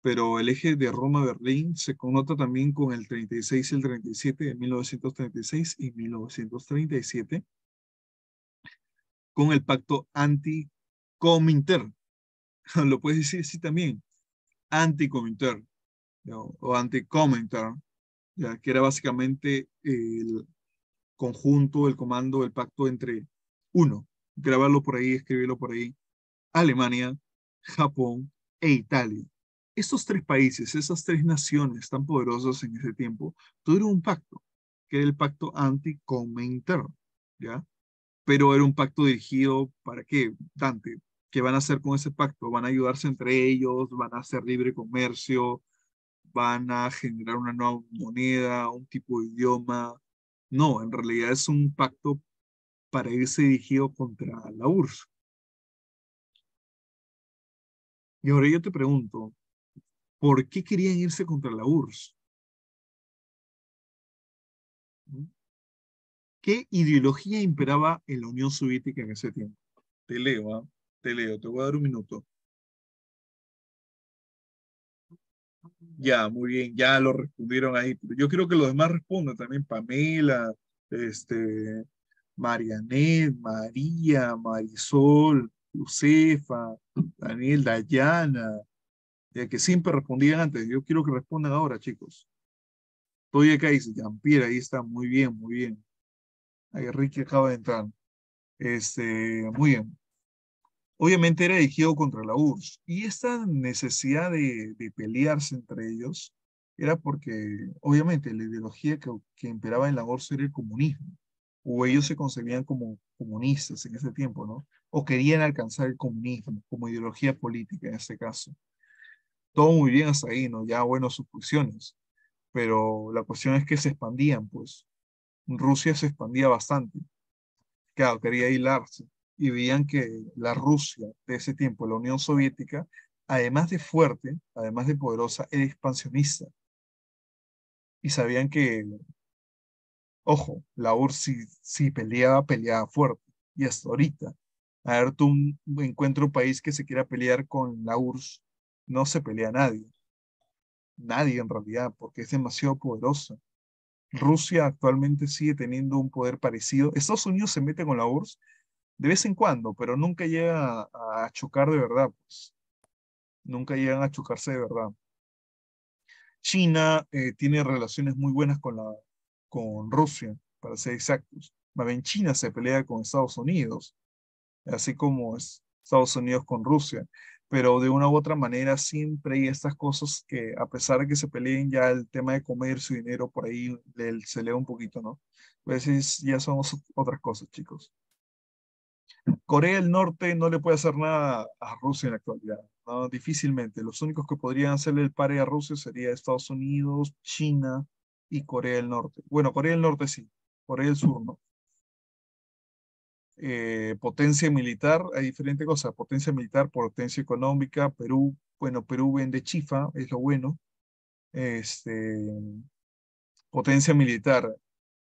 pero el eje de Roma-Berlín se connota también con el 36 y el 37 de 1936 y 1937, con el pacto anti-Comintern. [LAUGHS] Lo puedes decir así también, anti-Comintern o anti-Comintern que era básicamente el conjunto, el comando, el pacto entre, uno, grabarlo por ahí, escribirlo por ahí, Alemania, Japón e Italia. Estos tres países, esas tres naciones tan poderosas en ese tiempo, tuvieron un pacto, que era el pacto anti-Comintern, ¿ya? Pero era un pacto dirigido, ¿para qué, Dante? ¿Qué van a hacer con ese pacto? ¿Van a ayudarse entre ellos? ¿Van a hacer libre comercio? van a generar una nueva moneda, un tipo de idioma. No, en realidad es un pacto para irse dirigido contra la URSS. Y ahora yo te pregunto, ¿por qué querían irse contra la URSS? ¿Qué ideología imperaba en la Unión Soviética en ese tiempo? Te leo, ¿ah? te leo, te voy a dar un minuto. Ya, muy bien, ya lo respondieron ahí. Yo quiero que los demás respondan también. Pamela, este, Marianet, María, Marisol, Josefa, Daniel, Dayana, ya que siempre respondían antes. Yo quiero que respondan ahora, chicos. Estoy acá, dice Jean-Pierre, ahí está, muy bien, muy bien. Ahí Ricky acaba de entrar. Este, muy bien. Obviamente era dirigido contra la URSS y esta necesidad de, de pelearse entre ellos era porque, obviamente, la ideología que, que imperaba en la URSS era el comunismo, o ellos se concebían como comunistas en ese tiempo, ¿no? O querían alcanzar el comunismo como ideología política en este caso. Todo muy bien hasta ahí, ¿no? Ya, bueno, sus pero la cuestión es que se expandían, pues. Rusia se expandía bastante. Claro, quería hilarse y veían que la Rusia de ese tiempo, la Unión Soviética, además de fuerte, además de poderosa, era expansionista y sabían que, ojo, la URSS si, peleaba, peleaba fuerte. Y hasta ahorita, a ver, tú encuentras un país que se quiera pelear con la URSS, no se pelea nadie. Nadie en realidad, porque es demasiado poderosa. Rusia actualmente sigue teniendo un poder parecido. Estados Unidos se mete con la URSS de vez en cuando, pero nunca llega a, chocar de verdad. Pues. Nunca llegan a chocarse de verdad. China eh, tiene relaciones muy buenas con, la, con Rusia, para ser exactos. Más bien China se pelea con Estados Unidos, así como es Estados Unidos con Rusia. Pero de una u otra manera siempre hay estas cosas que a pesar de que se peleen ya el tema de comercio y dinero por ahí se lee un poquito, ¿no? Pues ya son otras cosas, chicos. Corea del Norte no le puede hacer nada a Rusia en la actualidad difícilmente. Los únicos que podrían hacerle el pare a Rusia sería Estados Unidos, China y Corea del Norte. Bueno, Corea del Norte sí, Corea del Sur no. Eh, potencia militar, hay diferentes cosas, potencia militar, potencia económica, Perú, bueno, Perú vende chifa, es lo bueno. Este, potencia militar,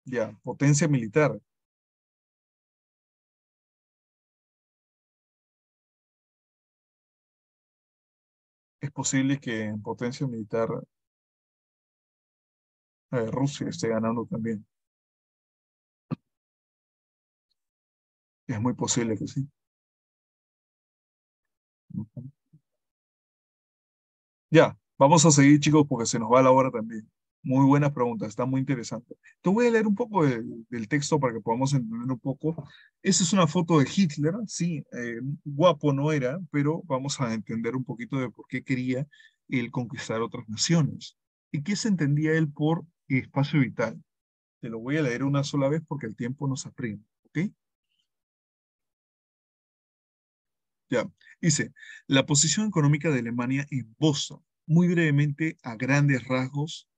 ya, potencia militar. es posible que en potencia militar eh, Rusia esté ganando también. Es muy posible que sí. Ya, vamos a seguir chicos porque se nos va la hora también. Muy buenas preguntas, está muy interesante. Te voy a leer un poco del texto para que podamos entender un poco. Esa es una foto de Hitler, sí, eh, guapo no era, pero vamos a entender un poquito de por qué quería él conquistar otras naciones y qué se entendía él por espacio vital. Te lo voy a leer una sola vez porque el tiempo nos apremia, ¿ok? Dice, la posición económica de Alemania en Boston, muy brevemente, a grandes rasgos,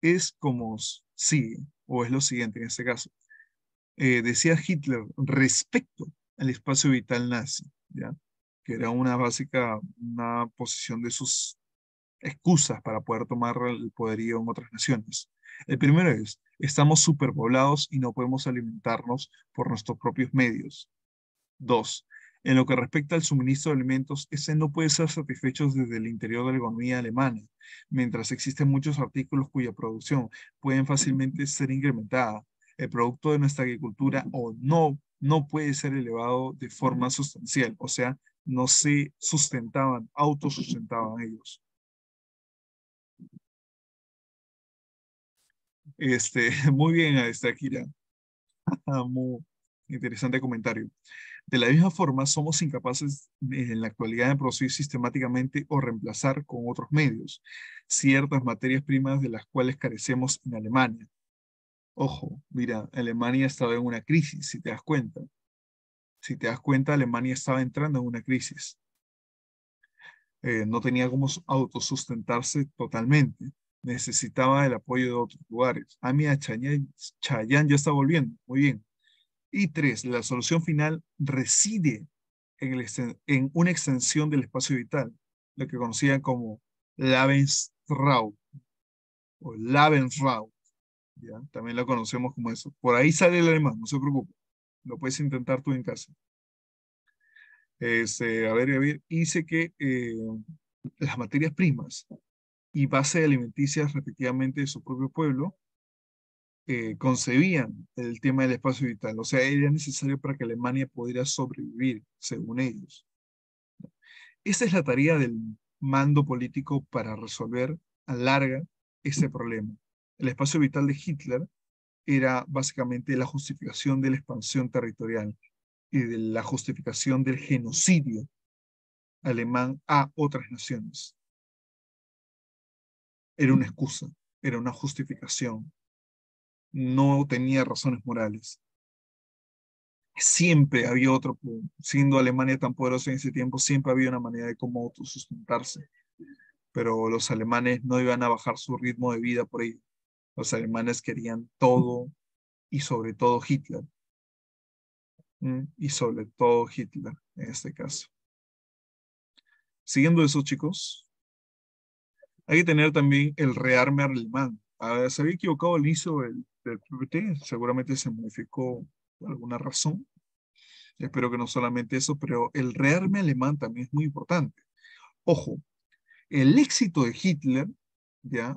es como sigue, o es lo siguiente en este caso. Eh, decía Hitler respecto al espacio vital nazi, ¿ya? que era una básica, una posición de sus excusas para poder tomar el poderío en otras naciones. El primero es, estamos superpoblados y no podemos alimentarnos por nuestros propios medios. Dos, en lo que respecta al suministro de alimentos, ese no puede ser satisfecho desde el interior de la economía alemana, mientras existen muchos artículos cuya producción pueden fácilmente ser incrementada. El producto de nuestra agricultura o no, no puede ser elevado de forma sustancial, o sea, no se sustentaban, autosustentaban ellos. Este, [LAUGHS] muy bien, esta Akira. [LAUGHS] muy interesante comentario. De la misma forma, somos incapaces en la actualidad de producir sistemáticamente o reemplazar con otros medios ciertas materias primas de las cuales carecemos en Alemania. Ojo, mira, Alemania estaba en una crisis, si te das cuenta. Si te das cuenta, Alemania estaba entrando en una crisis. Eh, no tenía cómo autosustentarse totalmente. Necesitaba el apoyo de otros lugares. Ah, mira, Chayanne ya está volviendo. Muy bien. Y tres, la solución final reside en, en una extensión del espacio vital, lo que conocían como Lebensraum o Lebensraum. ¿ya? También lo conocemos como eso. Por ahí sale el alemán, no se preocupe. Lo puedes intentar tú en casa. Este, a ver, ver, dice que eh, las materias primas y base alimenticias respectivamente de su propio pueblo concebían el tema del espacio vital. O sea, era necesario para que Alemania pudiera sobrevivir, según ellos. Esa es la tarea del mando político para resolver a larga ese problema. El espacio vital de Hitler era básicamente la justificación de la expansión territorial. y de la justificación del genocidio alemán a otras naciones. Era una excusa, era una justificación. No tenía razones morales. Siempre había otro, siendo Alemania tan poderosa en ese tiempo, siempre había una manera de cómo autosustentarse. Pero los alemanes no iban a bajar su ritmo de vida por ello. Los alemanes querían todo y sobre todo Hitler. Y sobre todo Hitler en este caso. Siguiendo eso, chicos, hay que tener también el rearme alemán. Ah, se había equivocado al inicio del, seguramente se modificó por alguna razón. Espero que no solamente eso, pero el rearme alemán también es muy importante. Ojo, el éxito de Hitler, ¿ya?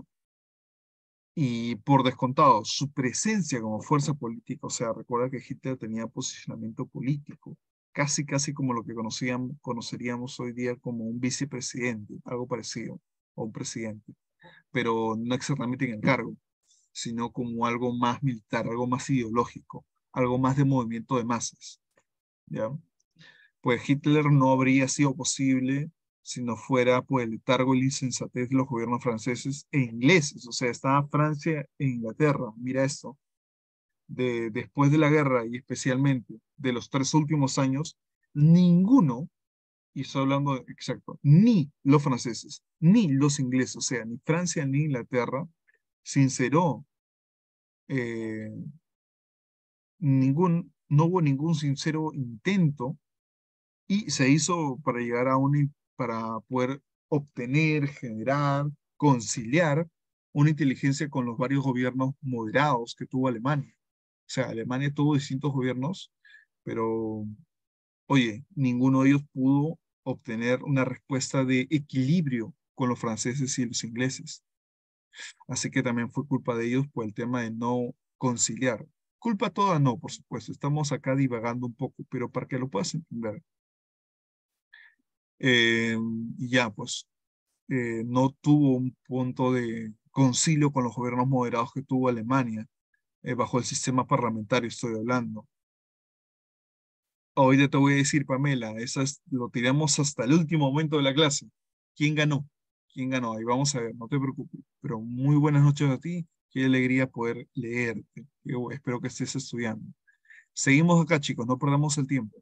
Y por descontado, su presencia como fuerza política, o sea, recuerda que Hitler tenía posicionamiento político, casi, casi como lo que conocíamos, conoceríamos hoy día como un vicepresidente, algo parecido, o un presidente, pero no exactamente en el cargo, sino como algo más militar, algo más ideológico, algo más de movimiento de masas. ¿ya? Pues Hitler no habría sido posible si no fuera por el letargo y la insensatez de los gobiernos franceses e ingleses. O sea, estaba Francia e Inglaterra. Mira esto. De, después de la guerra y especialmente de los tres últimos años, ninguno, y estoy hablando exacto, ni los franceses, ni los ingleses, o sea, ni Francia ni Inglaterra, sinceró eh, ningún, no hubo ningún sincero intento y se hizo para llegar a un para poder obtener, generar, conciliar una inteligencia con los varios gobiernos moderados que tuvo Alemania. O sea, Alemania tuvo distintos gobiernos, pero, oye, ninguno de ellos pudo obtener una respuesta de equilibrio con los franceses y los ingleses. Así que también fue culpa de ellos por el tema de no conciliar. Culpa toda no, por supuesto. Estamos acá divagando un poco, pero para que lo puedas entender. Eh, ya, pues, eh, no tuvo un punto de concilio con los gobiernos moderados que tuvo Alemania, eh, bajo el sistema parlamentario estoy hablando. Hoy te voy a decir, Pamela, esas lo tiramos hasta el último momento de la clase. ¿Quién ganó? ¿Quién ganó? Ahí vamos a ver, no te preocupes. Pero muy buenas noches a ti. Qué alegría poder leerte. Yo espero que estés estudiando. Seguimos acá, chicos, no perdamos el tiempo.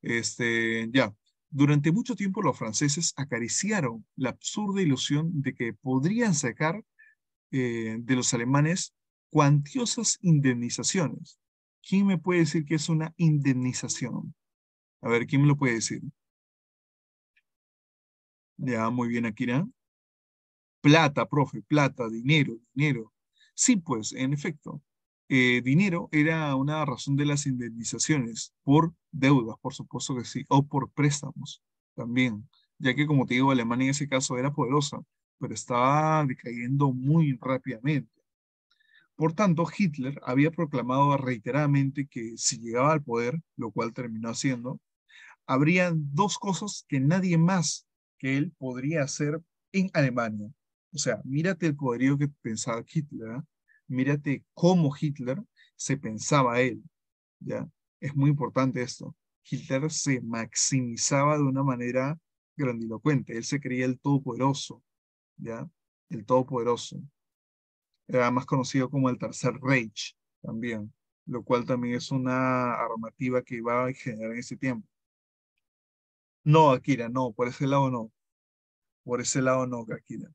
Este, ya. Durante mucho tiempo los franceses acariciaron la absurda ilusión de que podrían sacar eh, de los alemanes cuantiosas indemnizaciones. ¿Quién me puede decir que es una indemnización? A ver, ¿quién me lo puede decir? Ya, muy bien, Akira. Plata, profe, plata, dinero, dinero. Sí, pues, en efecto, eh, dinero era una razón de las indemnizaciones por deudas, por supuesto que sí, o por préstamos también, ya que como te digo, Alemania en ese caso era poderosa, pero estaba decayendo muy rápidamente. Por tanto, Hitler había proclamado reiteradamente que si llegaba al poder, lo cual terminó haciendo, habría dos cosas que nadie más que él podría hacer en Alemania. O sea, mírate el poderío que pensaba Hitler, ¿eh? mírate cómo Hitler se pensaba él, ¿ya? Es muy importante esto. Hitler se maximizaba de una manera grandilocuente. Él se creía el todopoderoso, ¿ya? El todopoderoso. Era más conocido como el Tercer Reich también, lo cual también es una armativa que iba a generar en ese tiempo. No, Akira, no, por ese lado no. Por ese lado no, Akira.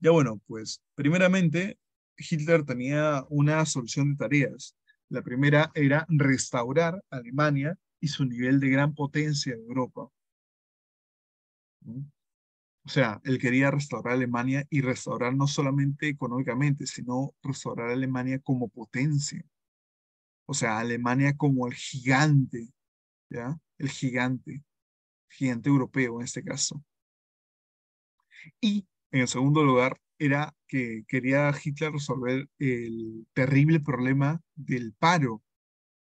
Ya bueno, pues primeramente Hitler tenía una solución de tareas. La primera era restaurar Alemania y su nivel de gran potencia en Europa. O sea, él quería restaurar Alemania y restaurar no solamente económicamente, sino restaurar Alemania como potencia. O sea, Alemania como el gigante, ¿ya? El gigante, gigante europeo en este caso. Y en el segundo lugar, era que quería Hitler resolver el terrible problema del paro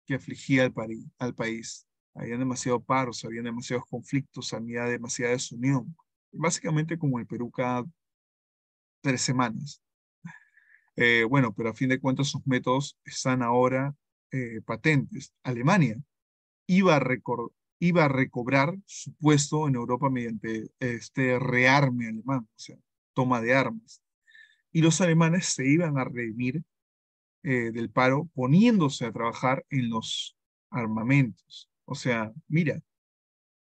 que afligía al, al país. Había demasiado paros, había demasiados conflictos, había demasiada desunión. Básicamente como el Perú cada tres semanas. Eh, bueno, pero a fin de cuentas sus métodos están ahora eh, patentes. Alemania iba a, iba a recobrar su puesto en Europa mediante este rearme alemán, o sea, toma de armas. Y los alemanes se iban a redimir eh, del paro poniéndose a trabajar en los armamentos. O sea, mira,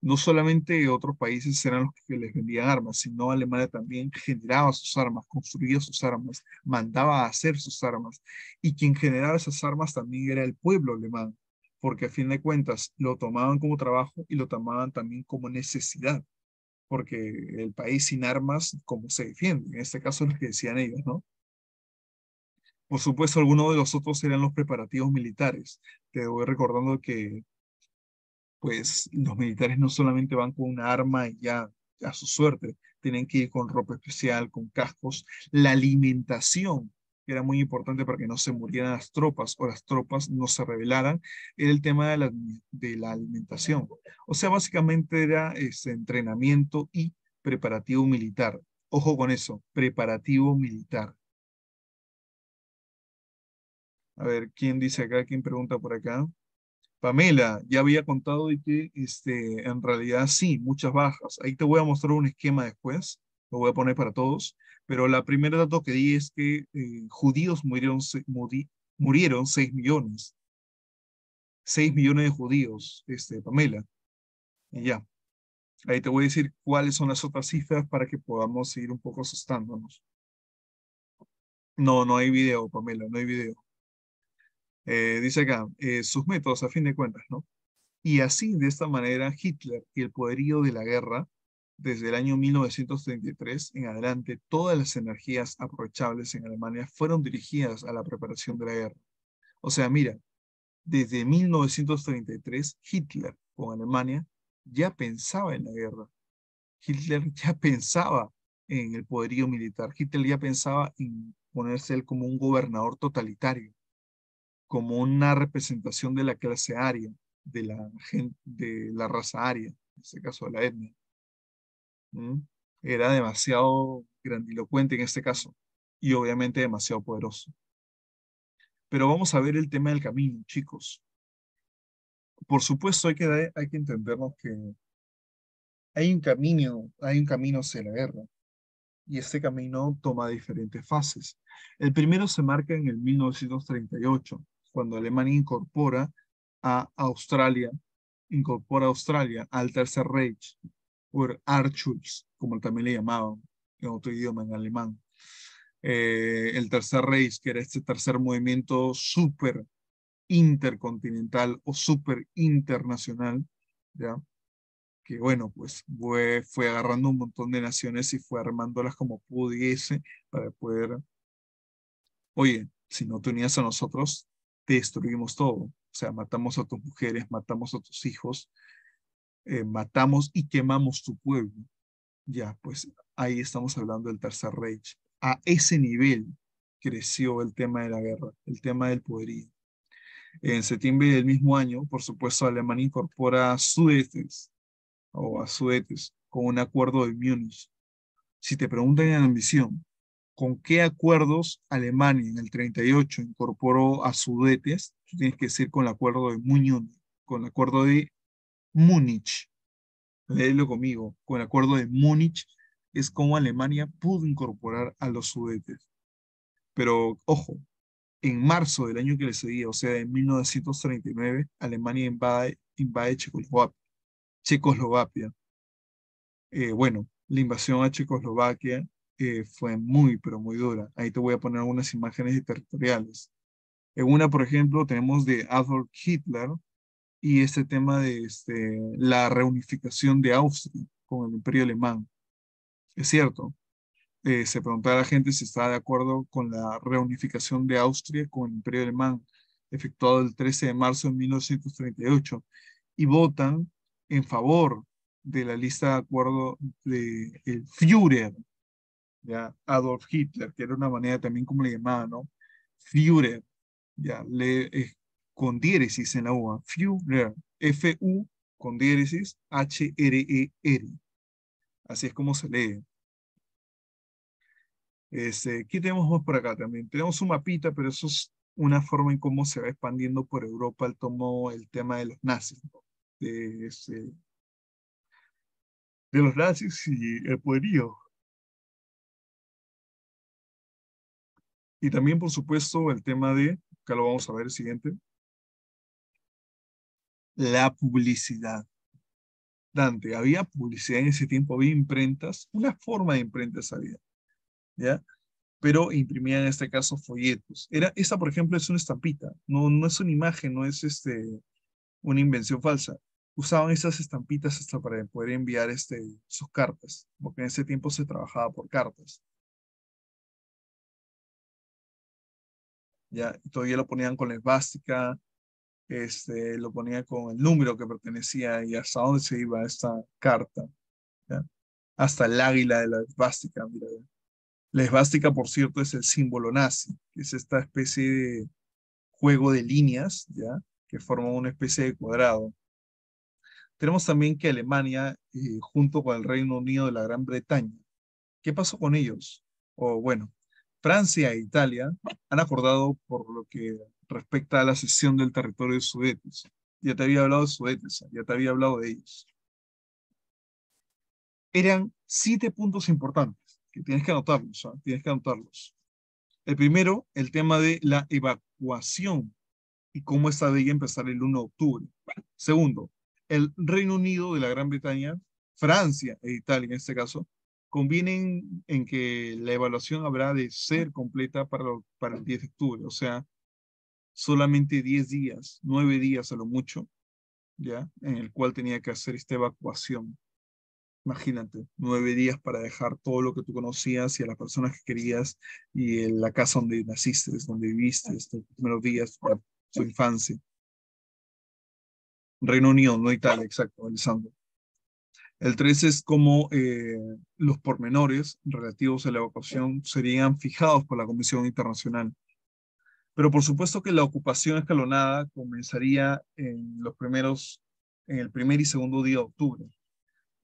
no solamente otros países eran los que les vendían armas, sino Alemania también generaba sus armas, construía sus armas, mandaba a hacer sus armas. Y quien generaba esas armas también era el pueblo alemán, porque a fin de cuentas lo tomaban como trabajo y lo tomaban también como necesidad, porque el país sin armas, ¿cómo se defiende? En este caso lo que decían ellos, ¿no? Por supuesto, algunos de los otros eran los preparativos militares. Te voy recordando que pues los militares no solamente van con una arma y ya a su suerte, tienen que ir con ropa especial, con cascos, la alimentación, era muy importante para que no se murieran las tropas o las tropas no se rebelaran, era el tema de la, de la alimentación. O sea, básicamente era ese entrenamiento y preparativo militar. Ojo con eso, preparativo militar. A ver, ¿quién dice acá? ¿Quién pregunta por acá? Pamela, ya había contado de que este, en realidad sí, muchas bajas. Ahí te voy a mostrar un esquema después, lo voy a poner para todos, pero la primera dato que di es que eh, judíos murieron, murieron 6 millones. 6 millones de judíos, este, Pamela. Y ya. Ahí te voy a decir cuáles son las otras cifras para que podamos seguir un poco asustándonos. No, no hay video, Pamela, no hay video. Eh, dice acá, eh, sus métodos a fin de cuentas, ¿no? Y así, de esta manera, Hitler y el poderío de la guerra, desde el año 1933 en adelante, todas las energías aprovechables en Alemania fueron dirigidas a la preparación de la guerra. O sea, mira, desde 1933, Hitler con Alemania ya pensaba en la guerra. Hitler [LAUGHS] ya pensaba en el poderío militar. Hitler ya pensaba en ponerse él como un gobernador totalitario como una representación de la clase aria, de la, gente, de la raza aria, en este caso de la etnia. Era demasiado grandilocuente en este caso y obviamente demasiado poderoso. Pero vamos a ver el tema del camino, chicos. Por supuesto, hay que, hay que entendernos que hay un camino, hay un camino hacia la guerra y este camino toma diferentes fases. El primero se marca en el 1938, cuando Alemania incorpora a Australia, incorpora a Australia al Tercer Reich, por Archulz, como también le llamaban en otro idioma, en alemán. Eh, el Tercer Reich, que era este tercer movimiento súper intercontinental o súper internacional, ¿ya? que bueno, pues fue, fue agarrando un montón de naciones y fue armándolas como pudiese para poder, oye, si no te unías a nosotros, destruimos todo. O sea, matamos a tus mujeres, matamos a tus hijos, eh, matamos y quemamos tu pueblo. Ya, pues ahí estamos hablando del Tercer Reich. A ese nivel creció el tema de la guerra, el tema del poderío. En septiembre del mismo año, por supuesto, Alemania incorpora a Sudetes o a Sudetes con un acuerdo de Múnich. Si te preguntan en ambición, con qué acuerdos Alemania en el 38 incorporó a Sudetes, tú tienes que decir con el acuerdo de Múnich, con el acuerdo de Múnich. Léelo conmigo, con el acuerdo de Múnich es como Alemania pudo incorporar a los Sudetes. Pero ojo, en marzo del año que le seguía, o sea, en 1939, Alemania invade, invade Checoslovaquia. Eh, bueno, la invasión a Checoslovaquia fue muy, pero muy dura. Ahí te voy a poner algunas imágenes territoriales. En una, por ejemplo, tenemos de Adolf Hitler y este tema de este, la reunificación de Austria con el imperio alemán. Es cierto, eh, se preguntaba a la gente si estaba de acuerdo con la reunificación de Austria con el imperio alemán, efectuado el 13 de marzo de 1938, y votan en favor de la lista de acuerdo de Führer, ¿ya? Adolf Hitler, que era una manera también como le llamaban, ¿no? Führer, ya, le, eh, con diéresis en la U, Führer, F-U con diéresis, H-R-E-R. E Así es como se lee. Este, ¿Qué tenemos más por acá también? Tenemos un mapita, pero eso es una forma en cómo se va expandiendo por Europa el, tomo, el tema de los nazis. de, este, de los nazis y el poderío. Y también, por supuesto, el tema de, acá lo vamos a ver el siguiente, la publicidad. Dante, había publicidad en ese tiempo, había imprentas, una forma de imprentas había, ¿ya? Pero imprimían en este caso folletos. Era, esta, por ejemplo, es una estampita, no, no es una imagen, no es este, una invención falsa. Usaban esas estampitas hasta para poder enviar este, sus cartas, porque en ese tiempo se trabajaba por cartas. Ya, todavía lo ponían con la esvástica, este, lo ponía con el número que pertenecía y hasta dónde se iba esta carta. Hasta el águila de la esvástica. Mira, la esvástica, por cierto, es el símbolo nazi, es esta especie de juego de líneas, ¿ya? que forma una especie de cuadrado. Tenemos también que Alemania, eh, junto con el Reino Unido de la Gran Bretaña, ¿qué pasó con ellos? O bueno, Francia e Italia han acordado por lo que respecta a la cesión del territorio de Sudetes. Ya te había hablado de Sudetes, ya te había hablado de ellos. Eran siete puntos importantes que tienes que anotarlos, ¿ah? tienes que anotarlos. El primero, el tema de la evacuación y cómo esta debía empezar el 1 de octubre. Segundo, el Reino Unido de la Gran Bretaña, Francia e Italia en este caso, convienen en que la evaluación habrá de ser completa para, para el 10 de octubre, o sea, solamente 10 días, 9 días a lo mucho, ¿ya? En el cual tenía que hacer esta evacuación. Imagínate, nueve días para dejar todo lo que tú conocías y a las personas que querías y en la casa donde naciste, donde viviste estos primeros días su infancia. Reino Unido, no Italia, exacto, Alessandro. El 3 es como eh, los pormenores relativos a la evacuación serían fijados por la Comisión Internacional. Pero por supuesto que la ocupación escalonada comenzaría en los primeros, en el primer y segundo día de octubre.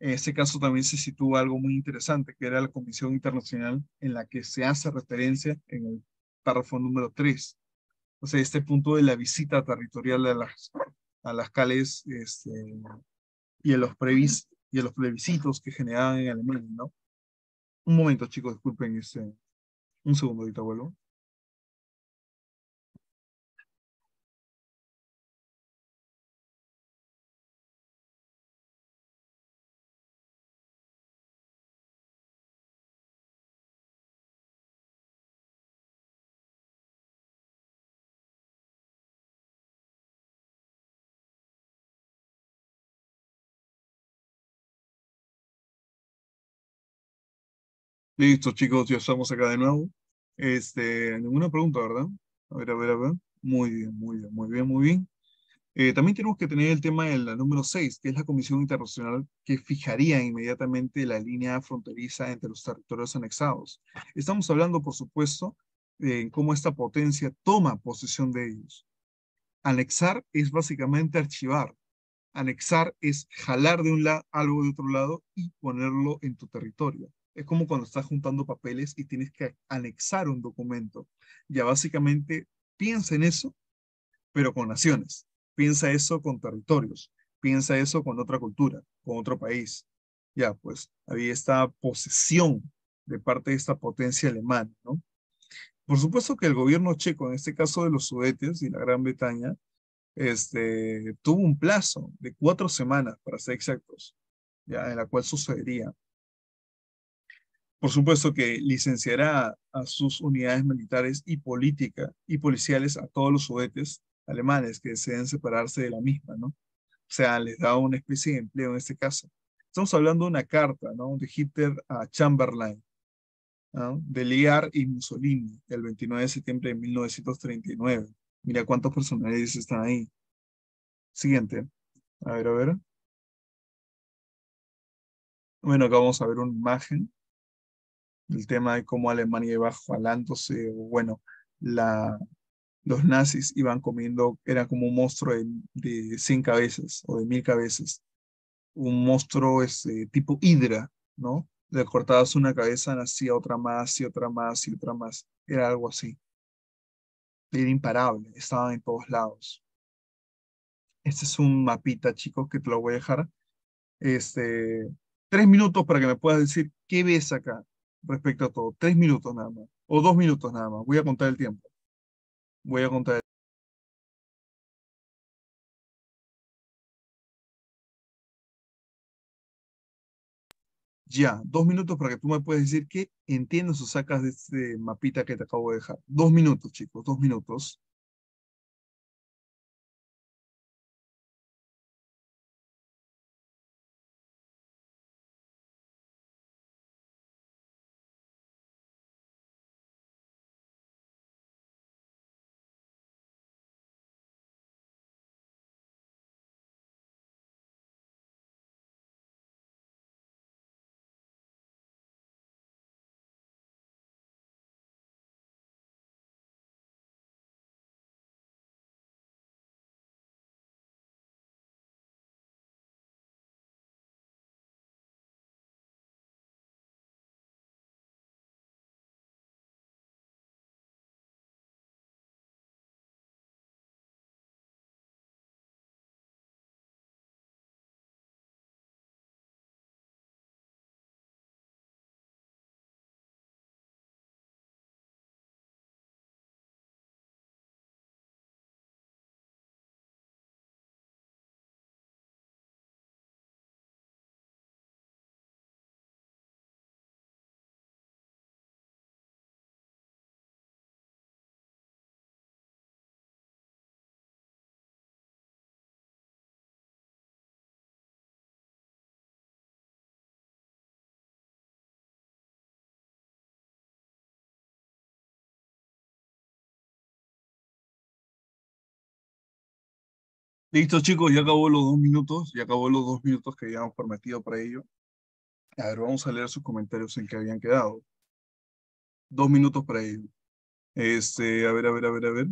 En este caso también se sitúa algo muy interesante, que era la Comisión Internacional en la que se hace referencia en el párrafo número 3. O sea, este punto de la visita territorial a las, a las cales este, y, a los previs, y a los plebiscitos que generaban en Alemania, ¿no? Un momento, chicos, disculpen, este, un segundo, ahorita vuelvo. Listo, chicos, ya estamos acá de nuevo. Este, ninguna pregunta, ¿verdad? A ver, a ver, a ver. Muy bien, muy bien, muy bien, muy bien. Eh, también tenemos que tener el tema de la número 6, que es la Comisión Internacional que fijaría inmediatamente la línea fronteriza entre los territorios anexados. Estamos hablando, por supuesto, de cómo esta potencia toma posesión de ellos. Anexar es básicamente archivar. Anexar es jalar de un lado algo de otro lado y ponerlo en tu territorio. Es como cuando estás juntando papeles y tienes que anexar un documento. Ya básicamente piensa en eso, pero con naciones. Piensa eso con territorios. Piensa eso con otra cultura, con otro país. Ya, pues había esta posesión de parte de esta potencia alemana, ¿no? Por supuesto que el gobierno checo, en este caso de los Sudetes y la Gran Bretaña, este, tuvo un plazo de cuatro semanas, para ser exactos, ya, en la cual sucedería. Por supuesto que licenciará a sus unidades militares y política y policiales a todos los sudetes alemanes que deseen separarse de la misma, ¿no? O sea, les da una especie de empleo en este caso. Estamos hablando de una carta, ¿no? De Hitler a Chamberlain, de Liar y Mussolini, el 29 de septiembre de 1939. Mira cuántos personajes están ahí. Siguiente. A ver, a ver. Bueno, acá vamos a ver una imagen el tema de cómo Alemania iba jalándose, bueno, los nazis iban comiendo, era como un monstruo de, de 100 cabezas o de mil cabezas, un monstruo este, tipo hidra, ¿no? Le cortabas una cabeza, nacía otra más y otra más y otra más, era algo así. Era imparable, estaban en todos lados. Este es un mapita, chicos, que te lo voy a dejar. Este, tres minutos para que me puedas decir qué ves acá respecto a todo. Tres minutos nada más. O dos minutos nada más. Voy a contar el tiempo. Voy a contar el Ya, dos minutos para que tú me puedas decir qué entiendes o sacas de este mapita que te acabo de dejar. Dos minutos, chicos, dos minutos. Listo, chicos, ya acabó los dos minutos, ya acabó los dos minutos que habíamos prometido para ello. A ver, vamos a leer sus comentarios en que habían quedado. Dos minutos para ello. Este, a ver, a ver, a ver, a ver.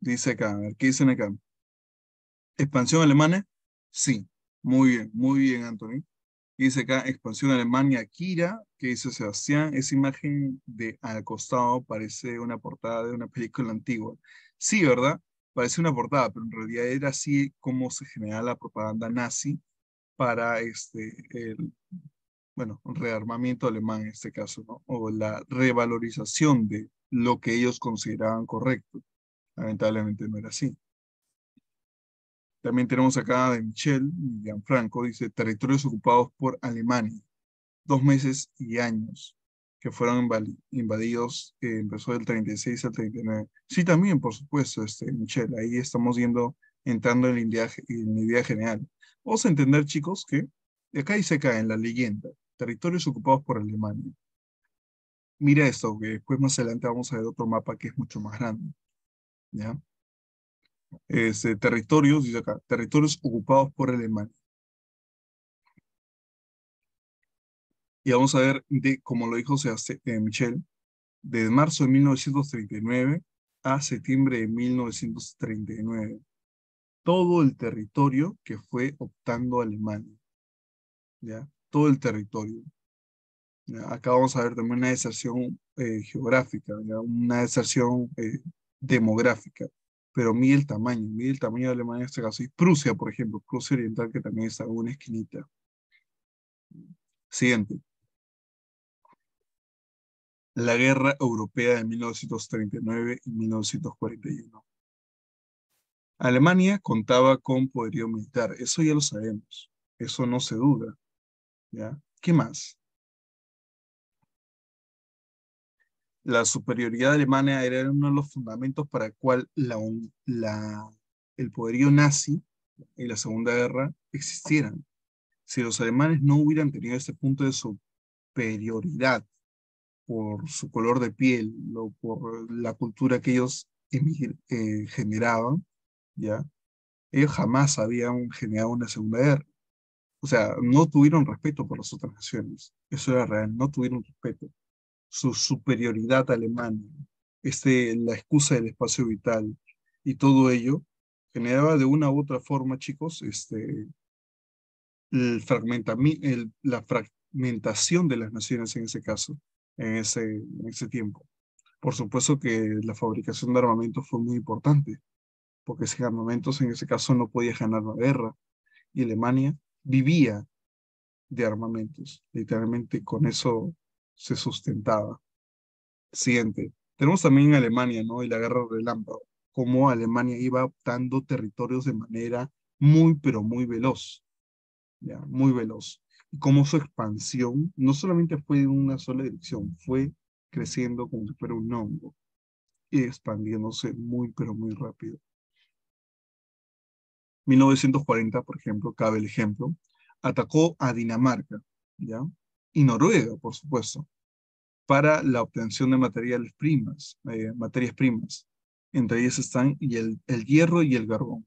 Dice acá, a ver, ¿qué dicen acá? ¿Expansión alemana? Sí. Muy bien, muy bien, Anthony. Dice acá, expansión Alemania, Kira, ¿Qué dice Sebastián, esa imagen de al costado parece una portada de una película antigua. Sí, ¿verdad? Parece una portada, pero en realidad era así como se generaba la propaganda nazi para este, el, bueno, rearmamiento alemán en este caso, ¿no? O la revalorización de lo que ellos consideraban correcto. Lamentablemente no era así. También tenemos acá de Michel, Gianfranco, dice, territorios ocupados por Alemania, dos meses y años que fueron invadidos, eh, empezó del 36 al 39. Sí, también, por supuesto, este, Michelle, ahí estamos yendo, entrando en la, en idea general. Vamos a entender, chicos, que de acá dice acá en la leyenda, territorios ocupados por Alemania. Mira esto, que después más adelante vamos a ver otro mapa que es mucho más grande. ¿Ya? Este, territorios, dice acá, territorios ocupados por Alemania. Y vamos a ver, de, como lo dijo eh, Michel, de marzo de 1939 a septiembre de 1939. Todo el territorio que fue optando Alemania. ¿ya? Todo el territorio. Acá vamos a ver también una deserción eh, geográfica, una deserción eh, demográfica. Pero mide el tamaño, mide el tamaño de Alemania en este caso. Y Prusia, por ejemplo, Prusia Oriental, que también está en una esquinita. Siguiente la Guerra Europea de 1939 y 1941. Alemania contaba con poderío militar, eso ya lo sabemos, eso no se duda. ¿ya? ¿Qué más? La superioridad alemana era uno de los fundamentos para el cual la, la, el poderío nazi y la Segunda Guerra existieran. Si los alemanes no hubieran tenido este punto de superioridad por su color de piel o por la cultura que ellos eh, generaban, ¿ya? Ellos jamás habían generado una segunda guerra. O sea, no tuvieron respeto por las otras naciones. Eso era real, no tuvieron respeto. Su superioridad alemana, este, la excusa del espacio vital y todo ello generaba de una u otra forma, chicos, este, el el, la fragmentación de las naciones en ese caso en ese, tiempo. Por supuesto que la fabricación de armamento fue muy importante. porque sin armamentos en ese caso no podía ganar la guerra. Y Alemania vivía de armamentos, literalmente con eso se sustentaba. Siguiente. Tenemos también Alemania, ¿no? Y la guerra relámpago, cómo Alemania iba optando territorios de manera muy, pero muy veloz. Ya, muy veloz. Cómo su expansión no solamente fue en una sola dirección, fue creciendo como si fuera un hongo y expandiéndose muy, pero muy rápido. 1940, por ejemplo, cabe el ejemplo, atacó a Dinamarca. Y Noruega, por supuesto, para la obtención de materiales primas, eh, materias primas. Entre ellas están y el, el hierro y el carbón.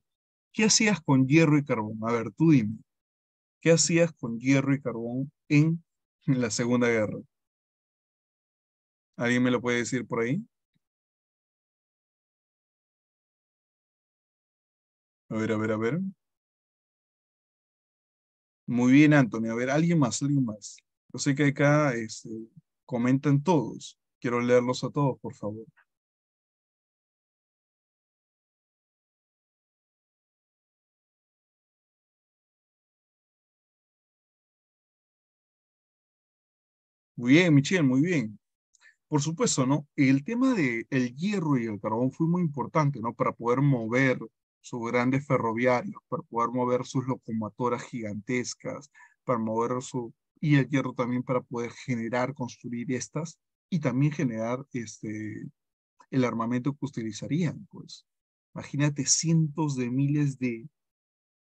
¿Qué hacías con hierro y carbón? A ver, tú dime. ¿Qué hacías con hierro y carbón en la Segunda Guerra? ¿Alguien me lo puede decir por ahí? A ver, a ver, a ver. Muy bien, Antonio. A ver, alguien más, alguien más. Yo sé que acá este, comentan todos. Quiero leerlos a todos, por favor. Muy bien, Michelle, muy bien. Por supuesto, ¿no? El tema del el hierro y el carbón fue muy importante, ¿no? Para poder mover sus grandes ferroviarios, para poder mover sus locomotoras gigantescas, para mover su... y el hierro también para poder generar, construir estas y también generar este, el armamento que utilizarían, pues. Imagínate cientos de miles de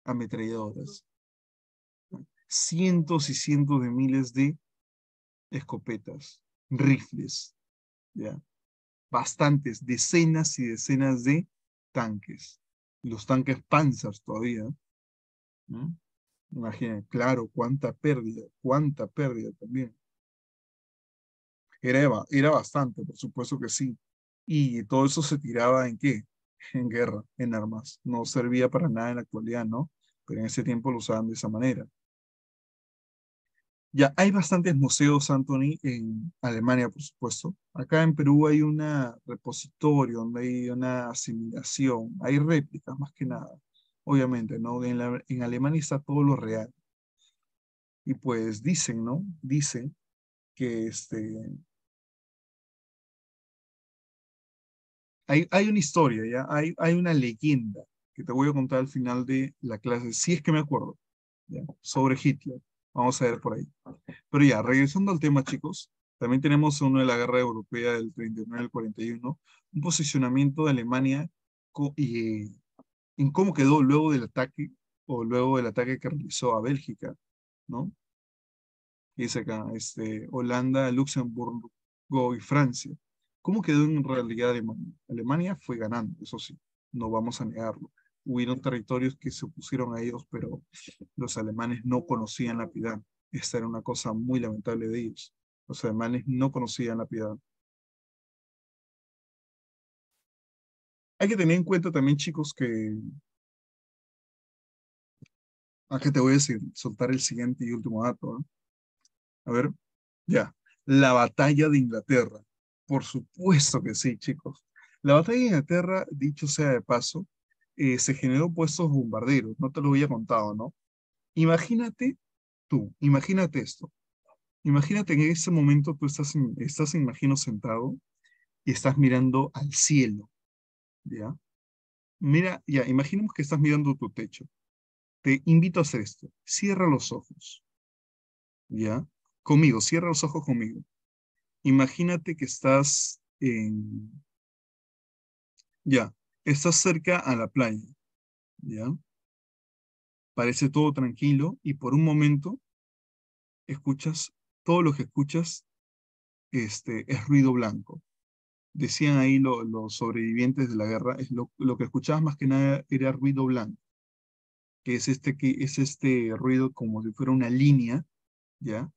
ametralladoras, cientos y cientos de miles de escopetas, rifles, ¿ya? Bastantes, decenas y decenas de tanques los tanques Panzers todavía. ¿no? Claro, cuánta pérdida, cuánta pérdida también. Era, era bastante, por supuesto que sí. Y todo eso se tiraba en qué? En guerra, en armas. No servía para nada en la actualidad, ¿no? Pero en ese tiempo lo usaban de esa manera. Ya, hay bastantes museos, Anthony, en Alemania, por supuesto. Acá en Perú hay un repositorio donde hay una asimilación, hay réplicas más que nada, obviamente, ¿no? En, en Alemania está todo lo real. Y pues dicen, ¿no? Dicen que este... Hay, hay una historia, ¿ya? Hay, hay una leyenda que te voy a contar al final de la clase, si es que me acuerdo, ¿ya? sobre Hitler. Vamos a ver por ahí. Pero ya, regresando al tema, chicos, también tenemos uno de la guerra europea del 39 al 41, un posicionamiento de Alemania y, en cómo quedó luego del ataque, o luego del ataque que realizó a Bélgica, ¿no? Dice acá, este, Holanda, Luxemburgo y Francia. ¿Cómo quedó en realidad Alemania? Alemania fue ganando, eso sí, no vamos a negarlo hubieron territorios que se opusieron a ellos, pero los alemanes no conocían la piedad. Esta era una cosa muy lamentable de ellos. Los alemanes no conocían la piedad. Hay que tener en cuenta también, chicos, que... Aquí ah, te voy a decir, soltar el siguiente y último dato. A ver, ya. La batalla de Inglaterra. Por supuesto que sí, chicos. La batalla de Inglaterra, dicho sea de paso, eh, se generó puestos bombarderos, no te lo había contado, ¿no? Imagínate tú, imagínate esto. Imagínate en ese momento tú estás, estás, imagino, sentado y estás mirando al cielo, ¿ya? Mira, ya, imaginemos que estás mirando tu techo. Te invito a hacer esto. Cierra los ojos, ¿ya? Conmigo, cierra los ojos conmigo. Imagínate que estás en... Ya, Estás cerca a la playa, ¿ya? Parece todo tranquilo y por un momento escuchas, todo lo que escuchas este, es ruido blanco. Decían ahí los sobrevivientes de la guerra, es lo, que escuchabas más que nada era ruido blanco, que es este, que es este ruido como si fuera una línea, ¿ya?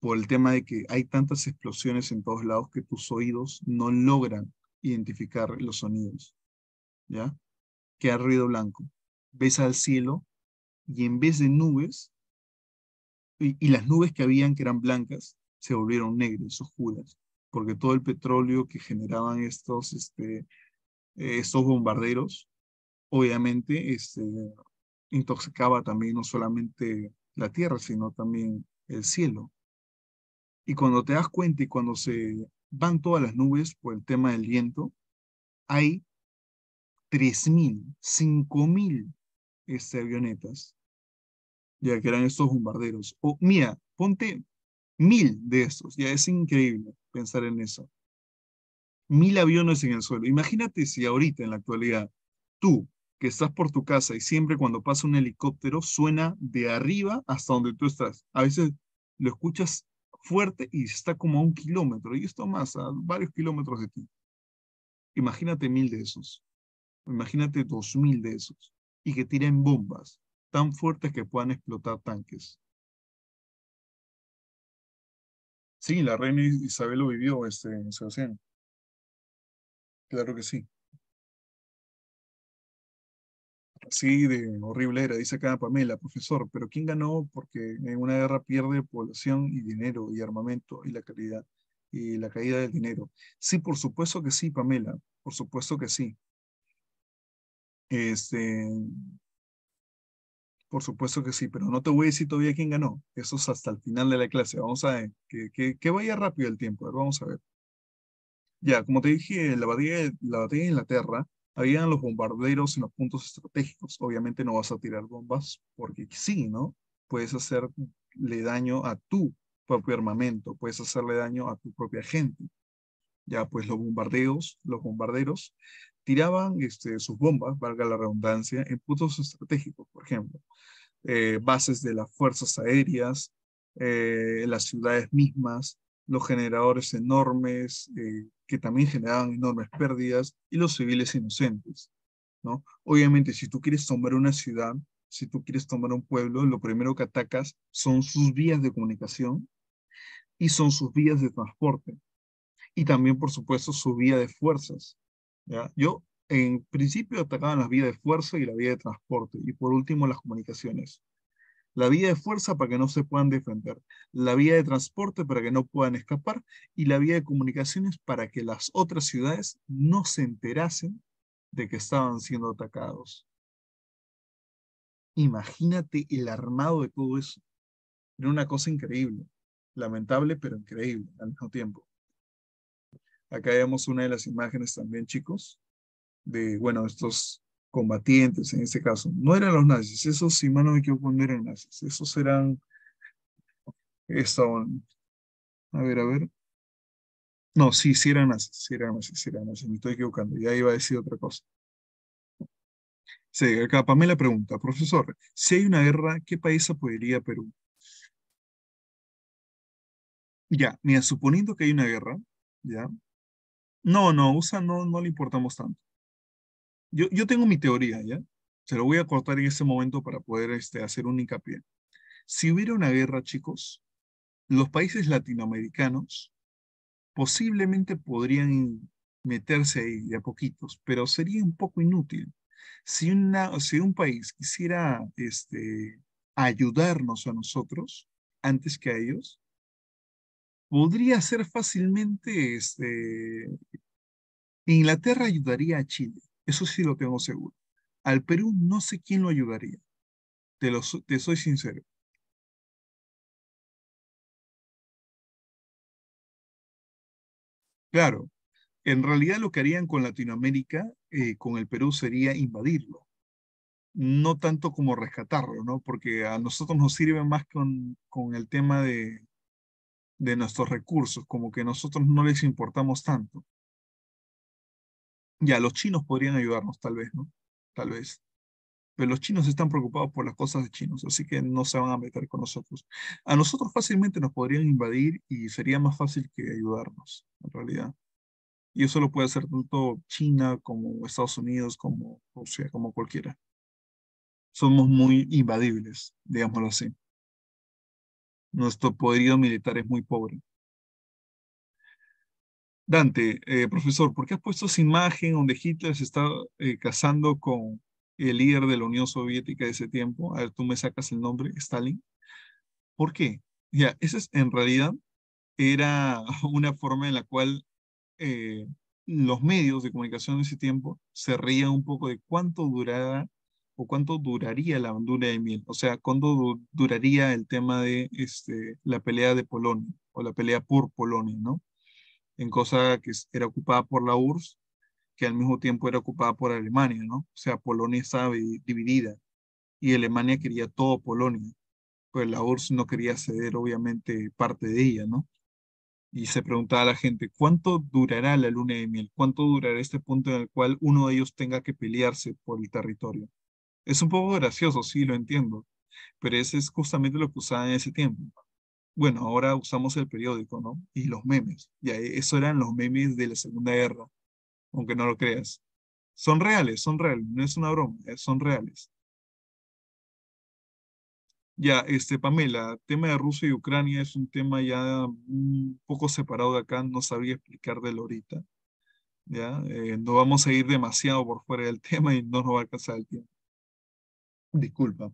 Por el tema de que hay tantas explosiones en todos lados que tus oídos no logran identificar los sonidos. ¿Ya? Queda ruido blanco. Ves al cielo y en vez de nubes, y, las nubes que habían que eran blancas, se volvieron negras, oscuras, porque todo el petróleo que generaban estos, este, estos bombarderos obviamente este, intoxicaba también no solamente la tierra, sino también el cielo. Y cuando te das cuenta y cuando se van todas las nubes por el tema del viento, hay 3.000, 5.000 este, avionetas, ya que eran estos bombarderos. O mira, ponte mil de estos, ya es increíble pensar en eso. Mil aviones en el suelo. Imagínate si ahorita, en la actualidad, tú que estás por tu casa y siempre cuando pasa un helicóptero suena de arriba hasta donde tú estás. A veces lo escuchas fuerte y está como a un kilómetro, y esto más, a varios kilómetros de ti. Imagínate mil de esos, imagínate dos mil de esos, y que tiren bombas tan fuertes que puedan explotar tanques. Sí, la reina Isabel lo vivió, este, Sebastián. Claro que sí. Sí, de horrible era, dice acá Pamela, profesor, pero ¿quién ganó? Porque en una guerra pierde población y dinero y armamento y la calidad y la caída del dinero. Sí, por supuesto que sí, Pamela, por supuesto que sí. Este, por supuesto que sí, pero no te voy a decir todavía quién ganó. Eso es hasta el final de la clase. Vamos a ver, que, vaya rápido el tiempo. vamos a ver. Ya, como te dije, la batalla, la batalla de Inglaterra habían los bombarderos en los puntos estratégicos. Obviamente no vas a tirar bombas porque sí, ¿no? Puedes hacerle daño a tu propio armamento, puedes hacerle daño a tu propia gente. Ya, pues los bombardeos, los bombarderos tiraban este, sus bombas, valga la redundancia, en puntos estratégicos, por ejemplo, eh, bases de las fuerzas aéreas, eh, las ciudades mismas, los generadores enormes, eh, que también generaban enormes pérdidas, y los civiles inocentes. ¿no? Obviamente, si tú quieres tomar una ciudad, si tú quieres tomar un pueblo, lo primero que atacas son sus vías de comunicación y son sus vías de transporte. Y también, por supuesto, su vía de fuerzas. Yo, en principio, atacaba las vías de fuerza y la vía de transporte. Y por último, las comunicaciones la vía de fuerza para que no se puedan defender, la vía de transporte para que no puedan escapar y la vía de comunicaciones para que las otras ciudades no se enterasen de que estaban siendo atacados. Imagínate el armado de todo eso. Era una cosa increíble, lamentable pero increíble al mismo tiempo. Acá vemos una de las imágenes también, chicos, de, bueno, estos combatientes en este caso. No eran los nazis, esos, si mal no me equivoco, no eran nazis, esos eran, estaban, a ver, a ver. No, sí, sí eran nazis, sí eran nazis, sí eran nazis, me estoy equivocando, ya iba a decir otra cosa. Sí, acá Pamela pregunta, profesor, si hay una guerra, ¿qué país apoyaría Perú? Ya, mira, suponiendo que hay una guerra, ¿ya? No, no, USA no, no le importamos tanto. Yo, tengo mi teoría, ¿ya? Se lo voy a cortar en este momento para poder este, hacer un hincapié. Si hubiera una guerra, chicos, los países latinoamericanos posiblemente podrían meterse ahí de a poquitos, pero sería un poco inútil. Si, una, si un país quisiera este, ayudarnos a nosotros antes que a ellos, podría ser fácilmente, este, Inglaterra ayudaría a Chile, eso sí lo tengo seguro. Al Perú no sé quién lo ayudaría. Te, lo, te soy sincero. Claro, en realidad lo que harían con Latinoamérica, eh, con el Perú, sería invadirlo. No tanto como rescatarlo, ¿no? Porque a nosotros nos sirve más con, con el tema de, de nuestros recursos, como que nosotros no les importamos tanto. Ya, los chinos podrían ayudarnos, tal vez, ¿no? Tal vez. Pero los chinos están preocupados por las cosas de chinos, así que no se van a meter con nosotros. A nosotros fácilmente nos podrían invadir y sería más fácil que ayudarnos, en realidad. Y eso lo puede hacer tanto China como Estados Unidos, como Rusia, como cualquiera. Somos muy invadibles, digámoslo así. Nuestro poderío militar es muy pobre. Dante, eh, profesor, ¿por qué has puesto esa imagen donde Hitler se está eh, casando con el líder de la Unión Soviética de ese tiempo? A ver, tú me sacas el nombre, Stalin. ¿Por qué? Ya, esa es en realidad era [LAUGHS] una forma en la cual eh, los medios de comunicación en ese tiempo se reían un poco de cuánto durará cuánto duraría la luna de miel, o sea, cuánto duraría el tema de este, la pelea de Polonia o la pelea por Polonia, ¿no? En cosa que era ocupada por la URSS, que al mismo tiempo era ocupada por Alemania, ¿no? O sea, Polonia estaba dividida y Alemania quería todo Polonia, pues la URSS no quería ceder obviamente parte de ella, ¿no? y se preguntaba a la gente, ¿cuánto durará la luna de miel? ¿Cuánto durará este punto en el cual uno de ellos tenga que pelearse por el territorio? Es un poco gracioso, sí, lo entiendo, pero ese es justamente lo que usaban en ese tiempo. Bueno, ahora usamos el periódico, ¿no? Y los memes. Ya, eso eran los memes de la Segunda Guerra, aunque no lo creas. Son reales, son reales, no es una broma, eh, son reales. Ya, este, Pamela, tema de Rusia y Ucrania es un tema ya un poco separado de acá, no sabría explicar de ahorita. Ya, eh, no vamos a ir demasiado por fuera del [LAUGHS] tema y no nos va a alcanzar el tiempo. Disculpa.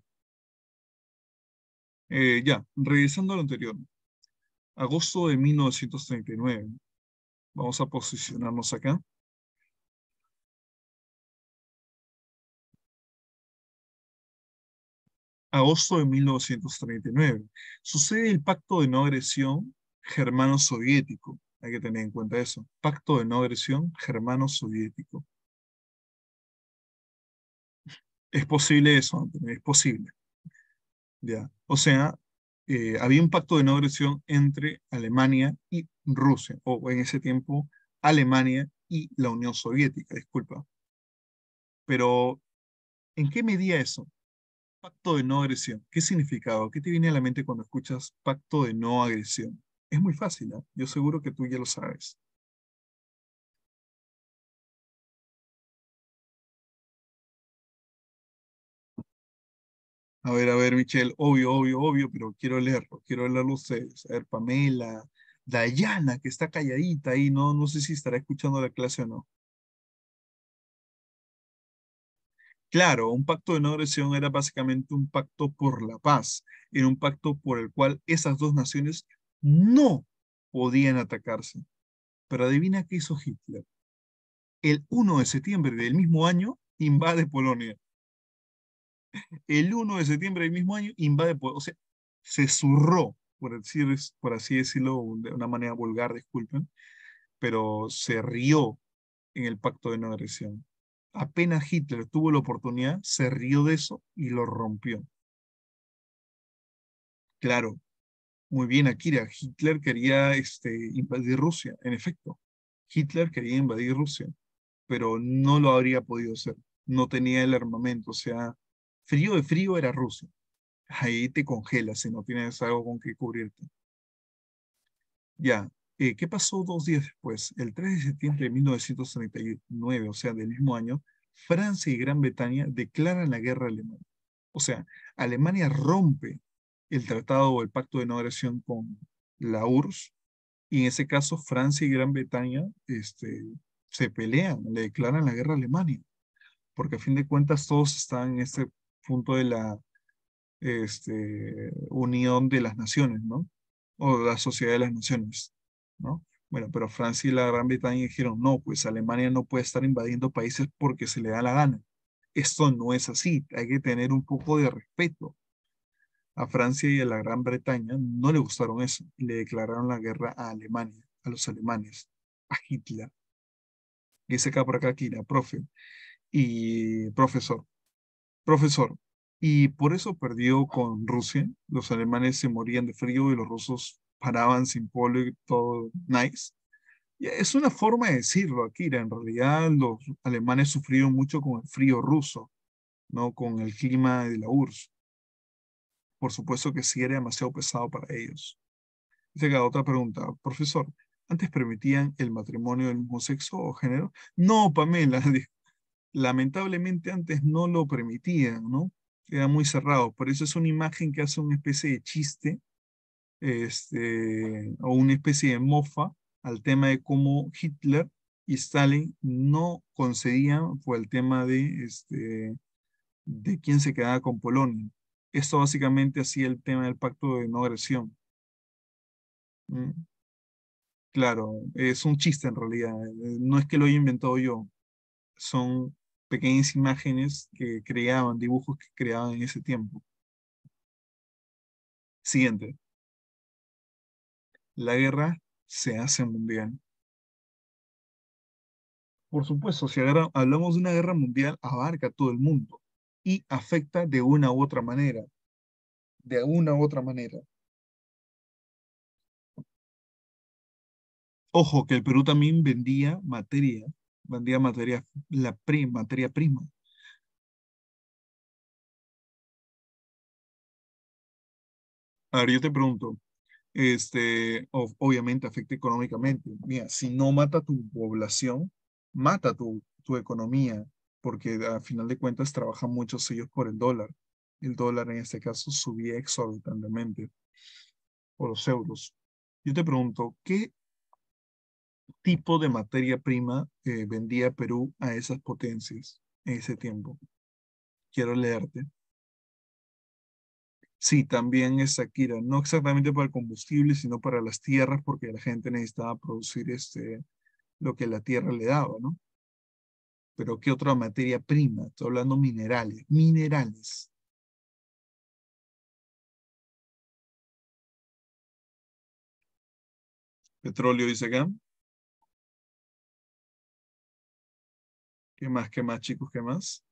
Eh, ya, revisando lo anterior. Agosto de 1939. Vamos a posicionarnos acá. agosto de 1939. Sucede el pacto de no agresión germano-soviético. Hay que tener en cuenta eso. Pacto de no agresión germano-soviético. Es posible eso, es posible. Ya. O sea, eh, había un pacto de no agresión entre Alemania y Rusia, o en ese tiempo Alemania y la Unión Soviética, disculpa. Pero, ¿en qué medía eso? Pacto de no agresión. ¿Qué significado? ¿Qué te viene a la mente cuando escuchas pacto de no agresión? Es muy fácil, ¿no? Yo seguro que tú ya lo sabes. A ver, a ver, Michelle, obvio, obvio, obvio, pero quiero leerlo, quiero leerlo ustedes. A ver, Pamela, Dayana, que está calladita ahí, no, no sé si estará escuchando la clase o no. Claro, un pacto de no agresión era básicamente un pacto por la paz, era un pacto por el cual esas dos naciones no podían atacarse. Pero adivina qué hizo Hitler. El 1 de septiembre del mismo año invade Polonia. El 1 de septiembre del mismo año invade. O sea, se zurró, por, decir, por así decirlo de una manera vulgar, disculpen, pero se rió en el pacto de no agresión apenas Hitler tuvo la oportunidad, se rió de eso y lo rompió. Claro, muy bien, Akira. Hitler quería este, invadir Rusia, en efecto. Hitler quería invadir Rusia, pero no lo habría podido hacer. No tenía el armamento, o sea, frío de frío era Rusia. Ahí te congelas si no tienes algo con que cubrirte. Ya, eh, ¿Qué pasó dos días después? El 3 de septiembre de 1939, o sea, del mismo año, Francia y Gran Bretaña declaran la guerra a Alemania. O sea, Alemania rompe el tratado o el pacto de no agresión con la URSS, y en ese caso Francia y Gran Bretaña este, se pelean, le declaran la guerra a Alemania, porque a fin de cuentas todos están en este punto de la este, unión de las naciones, ¿no? O la sociedad de las naciones. ¿no? Bueno, pero Francia y la Gran Bretaña dijeron, no, pues Alemania no puede estar invadiendo países porque se le da la gana. Esto no es así, hay que tener un poco de respeto. A Francia y a la Gran Bretaña no le gustaron eso y le declararon la guerra a Alemania, a los alemanes, a Hitler. Dice acá por acá Kira, profe y profesor. Profesor, y por eso perdió con Rusia. Los alemanes se morían de frío y los rusos paraban sin polo y todo nice. Es una forma de decirlo, Akira. En realidad los alemanes sufrieron mucho con el frío ruso, no con el clima de la URSS. Por supuesto que sí era demasiado pesado para ellos. Dice otra pregunta, profesor, ¿antes permitían el matrimonio del mismo sexo o género? No, Pamela, [LAUGHS] lamentablemente antes no lo permitían, ¿no? Era muy cerrado. Por eso es una imagen que hace una especie de chiste este, o una especie de mofa al tema de cómo Hitler y Stalin no concedían por el tema de, este, de quién se quedaba con Polonia. Esto básicamente hacía el tema del pacto de no agresión. Claro, es un chiste en realidad. No es que lo haya inventado yo. Son pequeñas imágenes que creaban, dibujos que creaban en ese tiempo. Siguiente. La guerra se hace mundial. Por supuesto, si hablamos de una guerra mundial, abarca todo el mundo y afecta de una u otra manera. De una u otra manera. Ojo, que el Perú también vendía materia, vendía materia, la pri- materia prima. A ver, yo te pregunto, este, o- obviamente afecta económicamente. Mira, si no mata tu población, mata tu, tu economía, porque a final de cuentas trabajan muchos ellos por el dólar. El dólar en este caso subía exorbitantemente por los euros. Yo te pregunto, ¿qué tipo de materia prima eh, vendía Perú a esas potencias en ese tiempo? Quiero leerte. Sí, también es Shakira, no exactamente para el combustible, sino para las tierras, porque la gente necesitaba producir este, lo que la tierra le daba, ¿no? Pero ¿qué otra materia prima? Estoy hablando minerales, minerales. Petróleo, dice acá. ¿Qué más, qué más, chicos, qué más?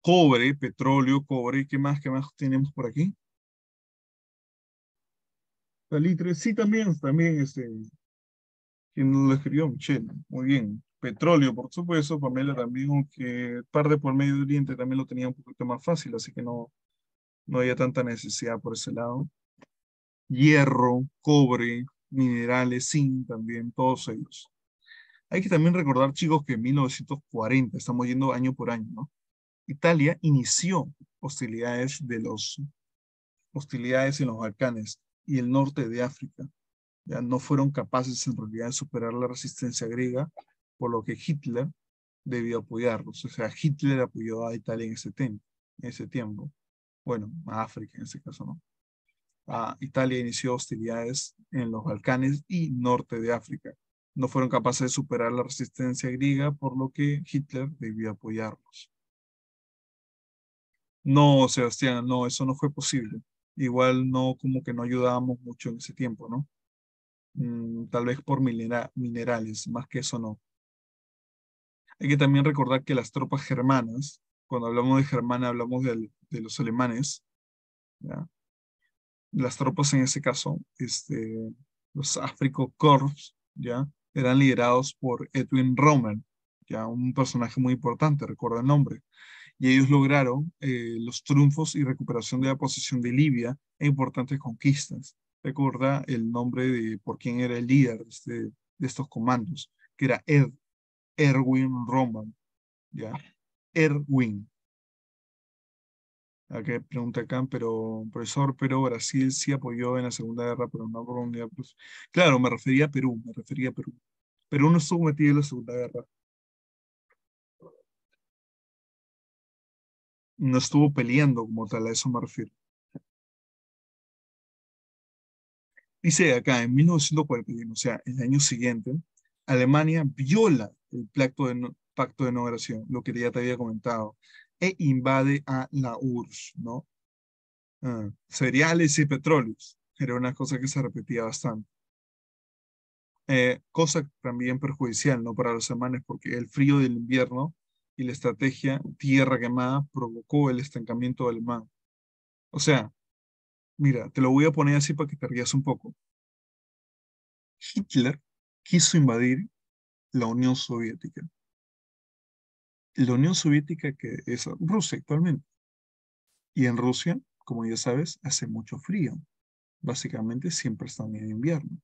Cobre, petróleo, cobre, ¿qué más, qué más tenemos por aquí? Salitre, sí, también, también, este, quien lo escribió, Michelle, muy bien. Petróleo, por supuesto, Pamela también, aunque parte por Medio Oriente también lo tenía un poquito más fácil, así que no, no había tanta necesidad por ese lado. Hierro, cobre, minerales, zinc también, todos ellos. Hay que también recordar, chicos, que en 1940, estamos yendo año por año, ¿no? Italia inició hostilidades de los hostilidades en los Balcanes y el norte de África. Ya no fueron capaces en realidad de superar la resistencia griega, por lo que Hitler debió apoyarlos. O sea, Hitler apoyó a Italia en ese, tem- en ese tiempo. Bueno, a África en ese caso, ¿no? Ah, Italia inició hostilidades en los Balcanes y norte de África. No fueron capaces de superar la resistencia griega, por lo que Hitler debió apoyarlos. No, Sebastián, no, eso no fue posible. Igual no, como que no ayudábamos mucho en ese tiempo, ¿no? Mm, tal vez por minera- minerales, más que eso no. Hay que también recordar que las tropas germanas, cuando hablamos de Germania, hablamos de, los alemanes, ¿ya? Las tropas en ese caso, este, los Afriko Korps, ¿ya? Eran liderados por Edwin Rommel, ya un personaje muy importante, recuerdo el nombre y ellos lograron eh, los triunfos y recuperación de la posición de Libia e importantes conquistas. Recuerda el nombre de por quién era el líder de, este- de estos comandos, que era Ed, Erwin Rommel, ¿ya? Erwin. Acá pregunta acá, pero profesor, pero Brasil sí apoyó en la Segunda Guerra, pero no por. Pues, claro, me refería a Perú, me refería a Perú. Perú no estuvo metido en la Segunda Guerra, no estuvo peleando como tal, a eso me refiero. Dice acá, en 1941, o sea, el año siguiente, Alemania viola el pacto de no, pacto de no agresión, lo que ya te había comentado, e invade a la URSS, ¿no? Ah, cereales y petróleos, era una cosa que se repetía bastante. Eh, cosa también perjudicial, ¿no? Para los alemanes, porque el frío del invierno y la estrategia tierra quemada provocó el estancamiento alemán. O sea, mira, te lo voy a poner así para que te rías un poco. Hitler quiso invadir la Unión Soviética. La Unión Soviética que es Rusia actualmente. Y en Rusia, como ya sabes, hace mucho frío. Básicamente siempre están en invierno.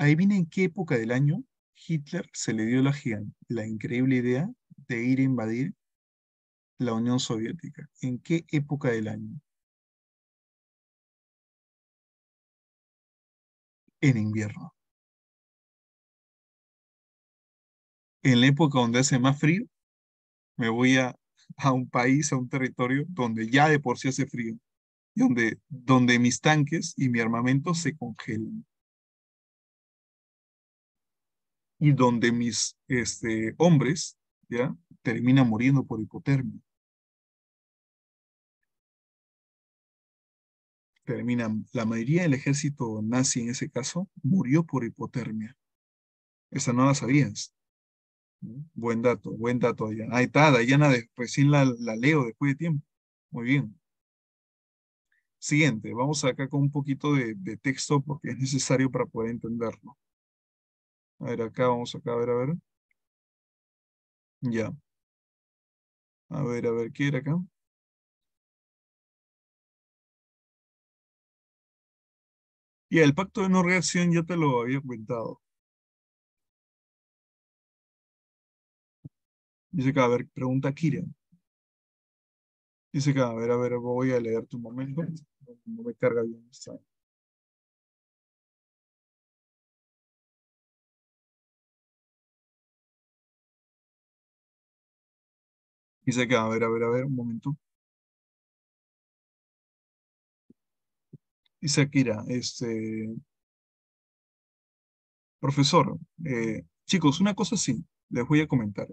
Ahí viene en qué época del año Hitler se le dio la, gigan- la increíble idea de ir a invadir la Unión Soviética. ¿En qué época del año? En invierno. En la época donde hace más frío, me voy a, a un país, a un territorio donde ya de por sí hace frío. y donde, donde mis tanques y mi armamento se congelan. Y donde mis este, hombres ¿ya? terminan muriendo por hipotermia. Terminan, la mayoría del ejército nazi en ese caso murió por hipotermia. Esa no la sabías. Buen dato, buen dato, allá. Ahí está, Dayana, de, recién la, la leo después de tiempo. Muy bien. Siguiente, vamos acá con un poquito de, texto porque es necesario para poder entenderlo. A ver, acá, vamos acá, a ver, a ver. Ya. A ver, a ver, ¿qué acá? Y el pacto de no reacción ya te lo había comentado. Dice que, a ver, pregunta Kira. Dice que, a ver, a ver, voy a leer tu momento. No, me carga bien esta. Dice que, a ver, a ver, a ver, un momento. Dice Akira, este, profesor, eh, chicos, una cosa sí, les voy a comentar.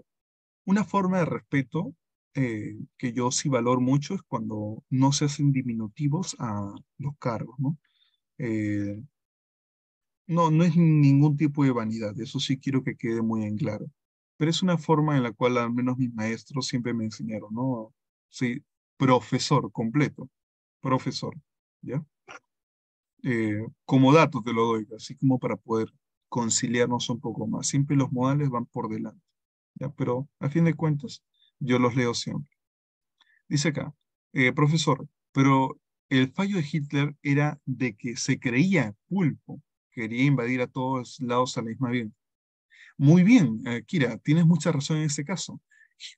Una forma de respeto eh, que yo sí valoro mucho es cuando no se hacen diminutivos a los cargos, ¿no? Eh, no, no es ningún tipo de vanidad, eso sí quiero que quede muy en claro. Pero es una forma en la cual al menos mis maestros siempre me enseñaron, ¿no? Sí, profesor completo, profesor, ¿ya? Eh, como dato te lo doy, así como para poder conciliarnos un poco más. Siempre los modales van por delante, ¿ya? Pero a fin de cuentas, yo los leo siempre. Dice acá, eh, profesor, pero el fallo de Hitler era de que se creía pulpo, quería invadir a todos lados a la misma vez. Muy bien, eh, Kira, tienes mucha razón en este caso.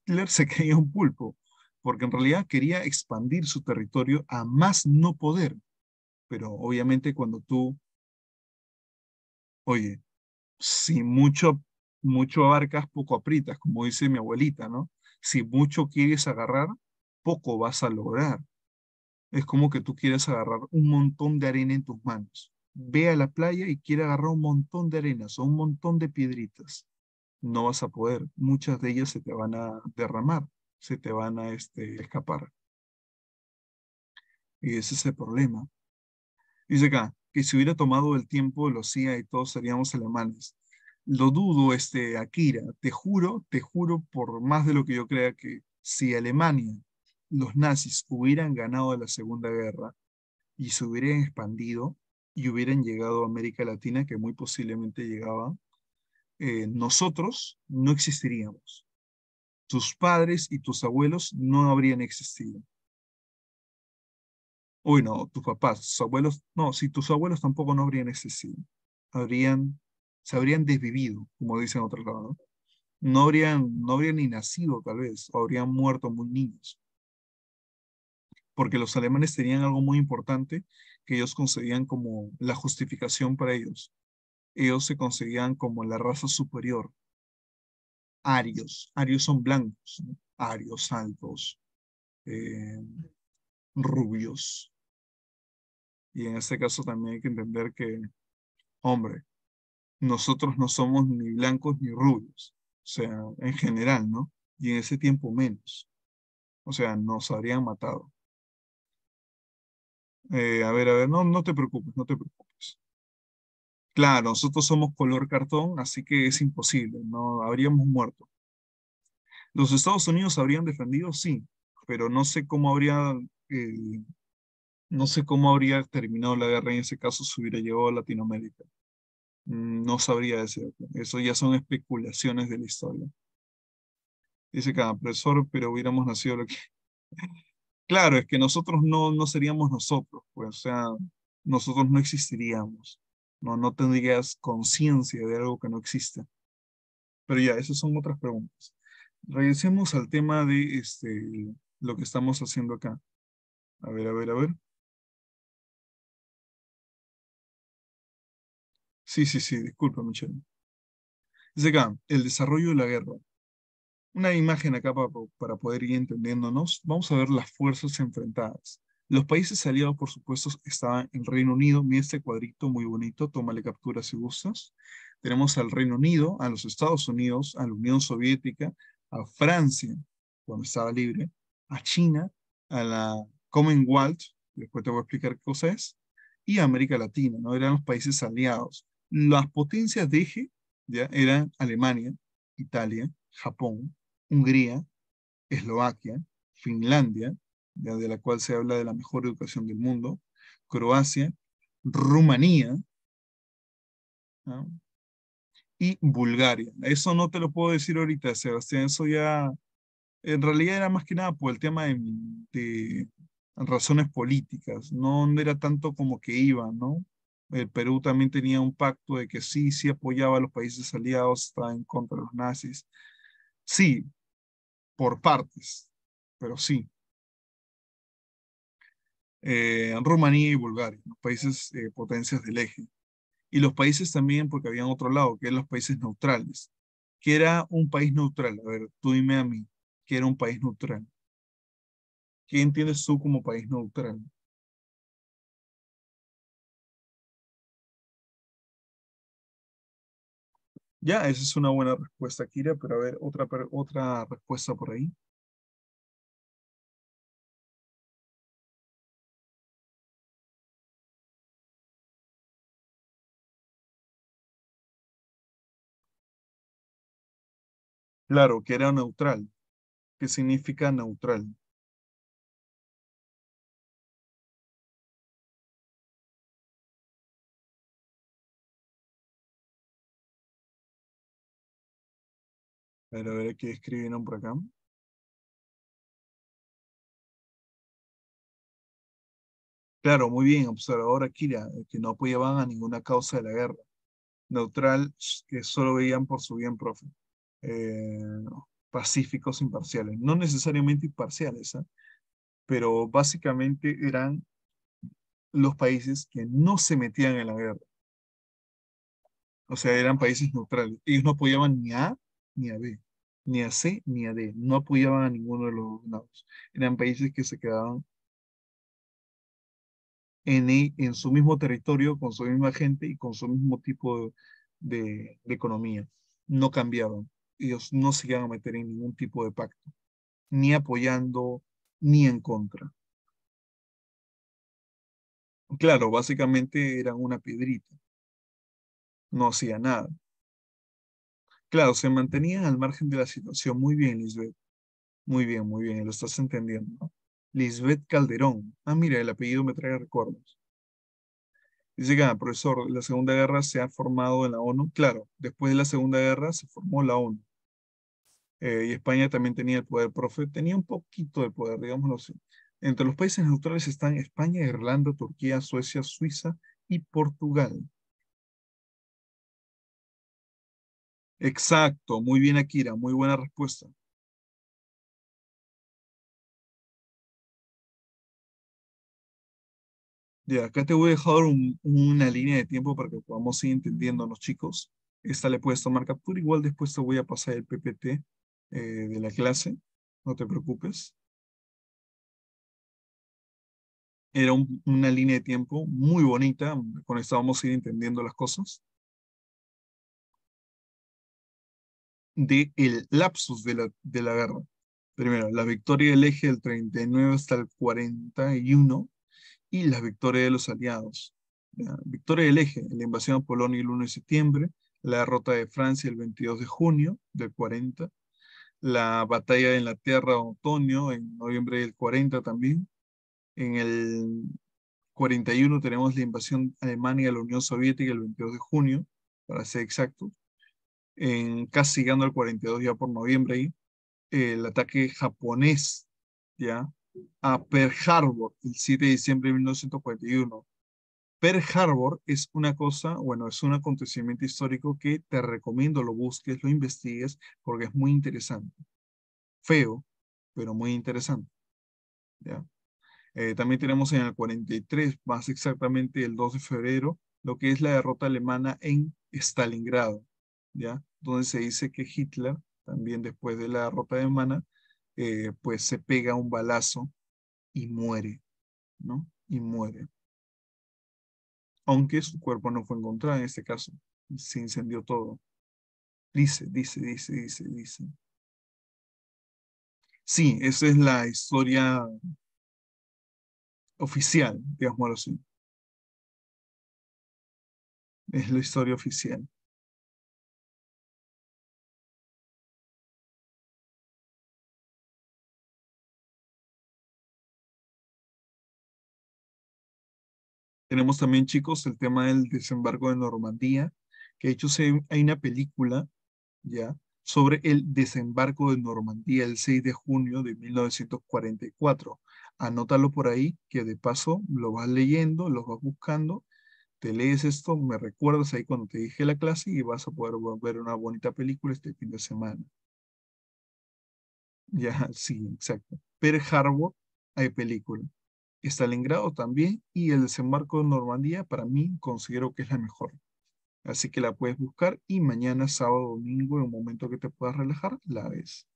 Hitler se [LAUGHS] creía un pulpo, porque en realidad quería expandir su territorio a más no poder. Pero obviamente cuando tú, oye, si mucho, mucho abarcas, poco aprietas, como dice mi abuelita, ¿no? Si mucho quieres agarrar, poco vas a lograr. Es como que tú quieres agarrar un montón de arena en tus manos. Ve a la playa y quiere agarrar un montón de arenas o un montón de piedritas. No vas a poder. Muchas de ellas se te van a derramar, se te van a este, escapar. Y ese es el problema. Dice acá, que si hubiera tomado el tiempo, lo hacía y todos seríamos alemanes. Lo dudo, este, Akira. Te juro, te juro por más de lo que yo crea que si Alemania, los nazis hubieran ganado la Segunda Guerra y se hubieran expandido y hubieran llegado a América Latina, que muy posiblemente llegaban, eh, nosotros no existiríamos. Tus padres y tus abuelos no habrían existido. Uy, no, tus papás, tus abuelos, no, si tus abuelos tampoco no habrían existido. Habrían se habrían desvivido, como dicen otros lados. ¿no? No habrían, no habrían ni nacido tal vez, o habrían muerto muy niños. Porque los alemanes tenían algo muy importante que ellos concedían como la justificación para ellos. Ellos se concedían como la raza superior. Arios. Arios son blancos. Arios altos. Eh, rubios. Y en este caso también hay que entender que, hombre, nosotros no somos ni blancos ni rubios, o sea, en general, ¿no? Y en ese tiempo menos. O sea, nos habrían matado. Eh, a ver, a ver, no, no te preocupes, no te preocupes. Claro, nosotros somos color cartón, así que es imposible, no habríamos muerto. ¿Los Estados Unidos habrían defendido? Sí, pero no sé cómo habría, eh, no sé cómo habría terminado la guerra en ese caso si hubiera llegado a Latinoamérica. Mm, no sabría decirlo. Eso ya son especulaciones de la historia. Dice cada profesor, pero hubiéramos nacido lo que... claro, es que nosotros no, no seríamos nosotros, pues, o sea, nosotros no existiríamos. No, no tendrías conciencia de algo que no existe. Pero ya, esas son otras preguntas. Regresemos al tema de este, lo que estamos haciendo acá. A ver, a ver, a ver. Sí, sí, sí, disculpa, Michelle. Dice acá, el desarrollo de la guerra. Una imagen acá para, para poder ir entendiéndonos. Vamos a ver las fuerzas enfrentadas. Los países aliados, por supuesto, estaban el Reino Unido. Mira este cuadrito muy bonito, tómale captura si gustas. Tenemos al Reino Unido, a los Estados Unidos, a la Unión Soviética, a Francia, cuando estaba libre, a China, a la Commonwealth, después te voy a explicar qué cosa es, y a América Latina, ¿no? Eran los países aliados. Las potencias de eje ya eran Alemania, Italia, Japón, Hungría, Eslovaquia, Finlandia, de la cual se habla de la mejor educación del mundo, Croacia, Rumanía y Bulgaria. Eso no te lo puedo decir ahorita, Sebastián, eso ya en realidad era más que nada por el tema de, razones políticas, no era tanto como que iba, ¿no? El Perú también tenía un pacto de que sí, sí apoyaba a los países aliados, estaba en contra de los nazis. Sí, por partes, pero sí. Eh, Rumanía y Bulgaria, los países eh, potencias del eje. Y los países también, porque había otro lado, que eran los países neutrales. que era un país neutral? A ver, tú dime a mí, que era un país neutral? ¿Qué entiendes tú como país neutral? Ya, esa es una buena respuesta, Kira, pero a ver, otra, otra respuesta por ahí. Claro, que era neutral. ¿Qué significa neutral? A ver, a ver, ¿qué escribieron por acá? Claro, muy bien, observadora Kira, que no apoyaban a ninguna causa de la guerra. Neutral, que solo veían por su bien, profe. Eh, pacíficos imparciales. No necesariamente imparciales, ¿ah? pero básicamente eran los países que no se metían en la guerra. O sea, eran países neutrales. Ellos no apoyaban ni a ni a B, ni a C ni a D. No apoyaban a ninguno de los lados. Eran países que se quedaban en, e, en su mismo territorio, con su misma gente y con su mismo tipo de, de economía. No cambiaban. Ellos no se iban a meter en ningún tipo de pacto, ni apoyando, ni en contra. Claro, básicamente eran una piedrita. No hacía nada. Claro, se mantenían al margen de la situación. Muy bien, Lisbeth. Muy bien, muy bien, lo estás entendiendo. Lisbeth Calderón. Ah, mira, el apellido me trae recuerdos. Dice que, ah, profesor, la Segunda Guerra se ha formado en la ONU. Claro, después de la Segunda Guerra se formó la ONU. Eh, y España también tenía el poder, profe, tenía un poquito de poder, digámoslo así. Entre los países neutrales están España, Irlanda, Turquía, Suecia, Suiza y Portugal. Exacto, muy bien Akira, muy buena respuesta. Ya, acá te voy a dejar una línea de tiempo para que podamos ir entendiendo los chicos. Esta le puedes tomar captura, igual después te voy a pasar el PPT eh, de la clase, no te preocupes. Era una línea de tiempo muy bonita, con esta vamos a ir entendiendo las cosas. De el lapsus de la, de la guerra. Primero, la victoria del eje del 39 hasta el 41 y la victoria de los aliados. La victoria del eje, la invasión a Polonia el 1 de septiembre, la derrota de Francia el 22 de junio del 40, la batalla de Inglaterra otoño en noviembre del 40 también. En el 41 tenemos la invasión alemania a la Unión Soviética el 22 de junio, para ser exactos en casi llegando al 42 ya por noviembre ahí, el ataque japonés ya a Pearl Harbor el 7 de diciembre de 1941. Pearl Harbor es una cosa, bueno, es un acontecimiento histórico que te recomiendo lo busques, lo investigues, porque es muy interesante. Feo, pero muy interesante. ¿ya? Eh, también tenemos en el 43, más exactamente el 2 de febrero, lo que es la derrota alemana en Stalingrado. ¿ya? Donde se dice que Hitler, también después de la derrota de Mana, eh, pues se pega un balazo y muere. ¿no? Y muere. Aunque su cuerpo no fue encontrado en este caso, se incendió todo. Dice, dice, dice, dice, dice. Sí, esa es la historia oficial, digámoslo así. Es la historia oficial. Tenemos también, chicos, el tema del desembarco de Normandía, que de hecho hay una película, ¿ya? Sobre el desembarco de Normandía el 6 de junio de 1944. Anótalo por ahí, que de paso lo vas leyendo, lo vas buscando, te lees esto, me recuerdas ahí cuando te dije la clase y vas a poder ver una bonita película este fin de semana. Ya, sí, exacto. Pearl Harbor, hay película. Stalingrado también y el desembarco de Normandía para mí considero que es la mejor. Así que la puedes buscar y mañana, sábado, domingo, en un momento que te puedas relajar, la ves.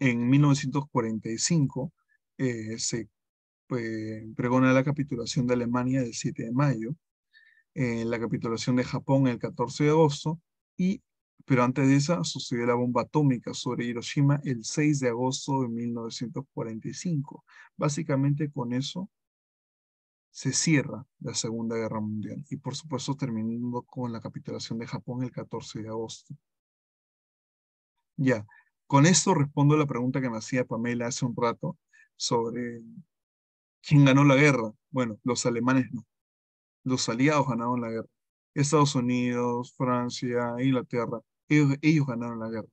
En 1945 eh, se pues, pregona la capitulación de Alemania el 7 de mayo, eh, la capitulación de Japón el 14 de agosto y pero antes de esa sucedió la bomba atómica sobre Hiroshima el 6 de agosto de 1945. Básicamente con eso se cierra la Segunda Guerra Mundial y por supuesto terminando con la capitulación de Japón el 14 de agosto. Ya, con esto respondo a la pregunta que me hacía Pamela hace un rato sobre quién ganó la guerra. Bueno, los alemanes no. Los aliados ganaron la guerra. Estados Unidos, Francia, Inglaterra, ellos, ganaron la guerra.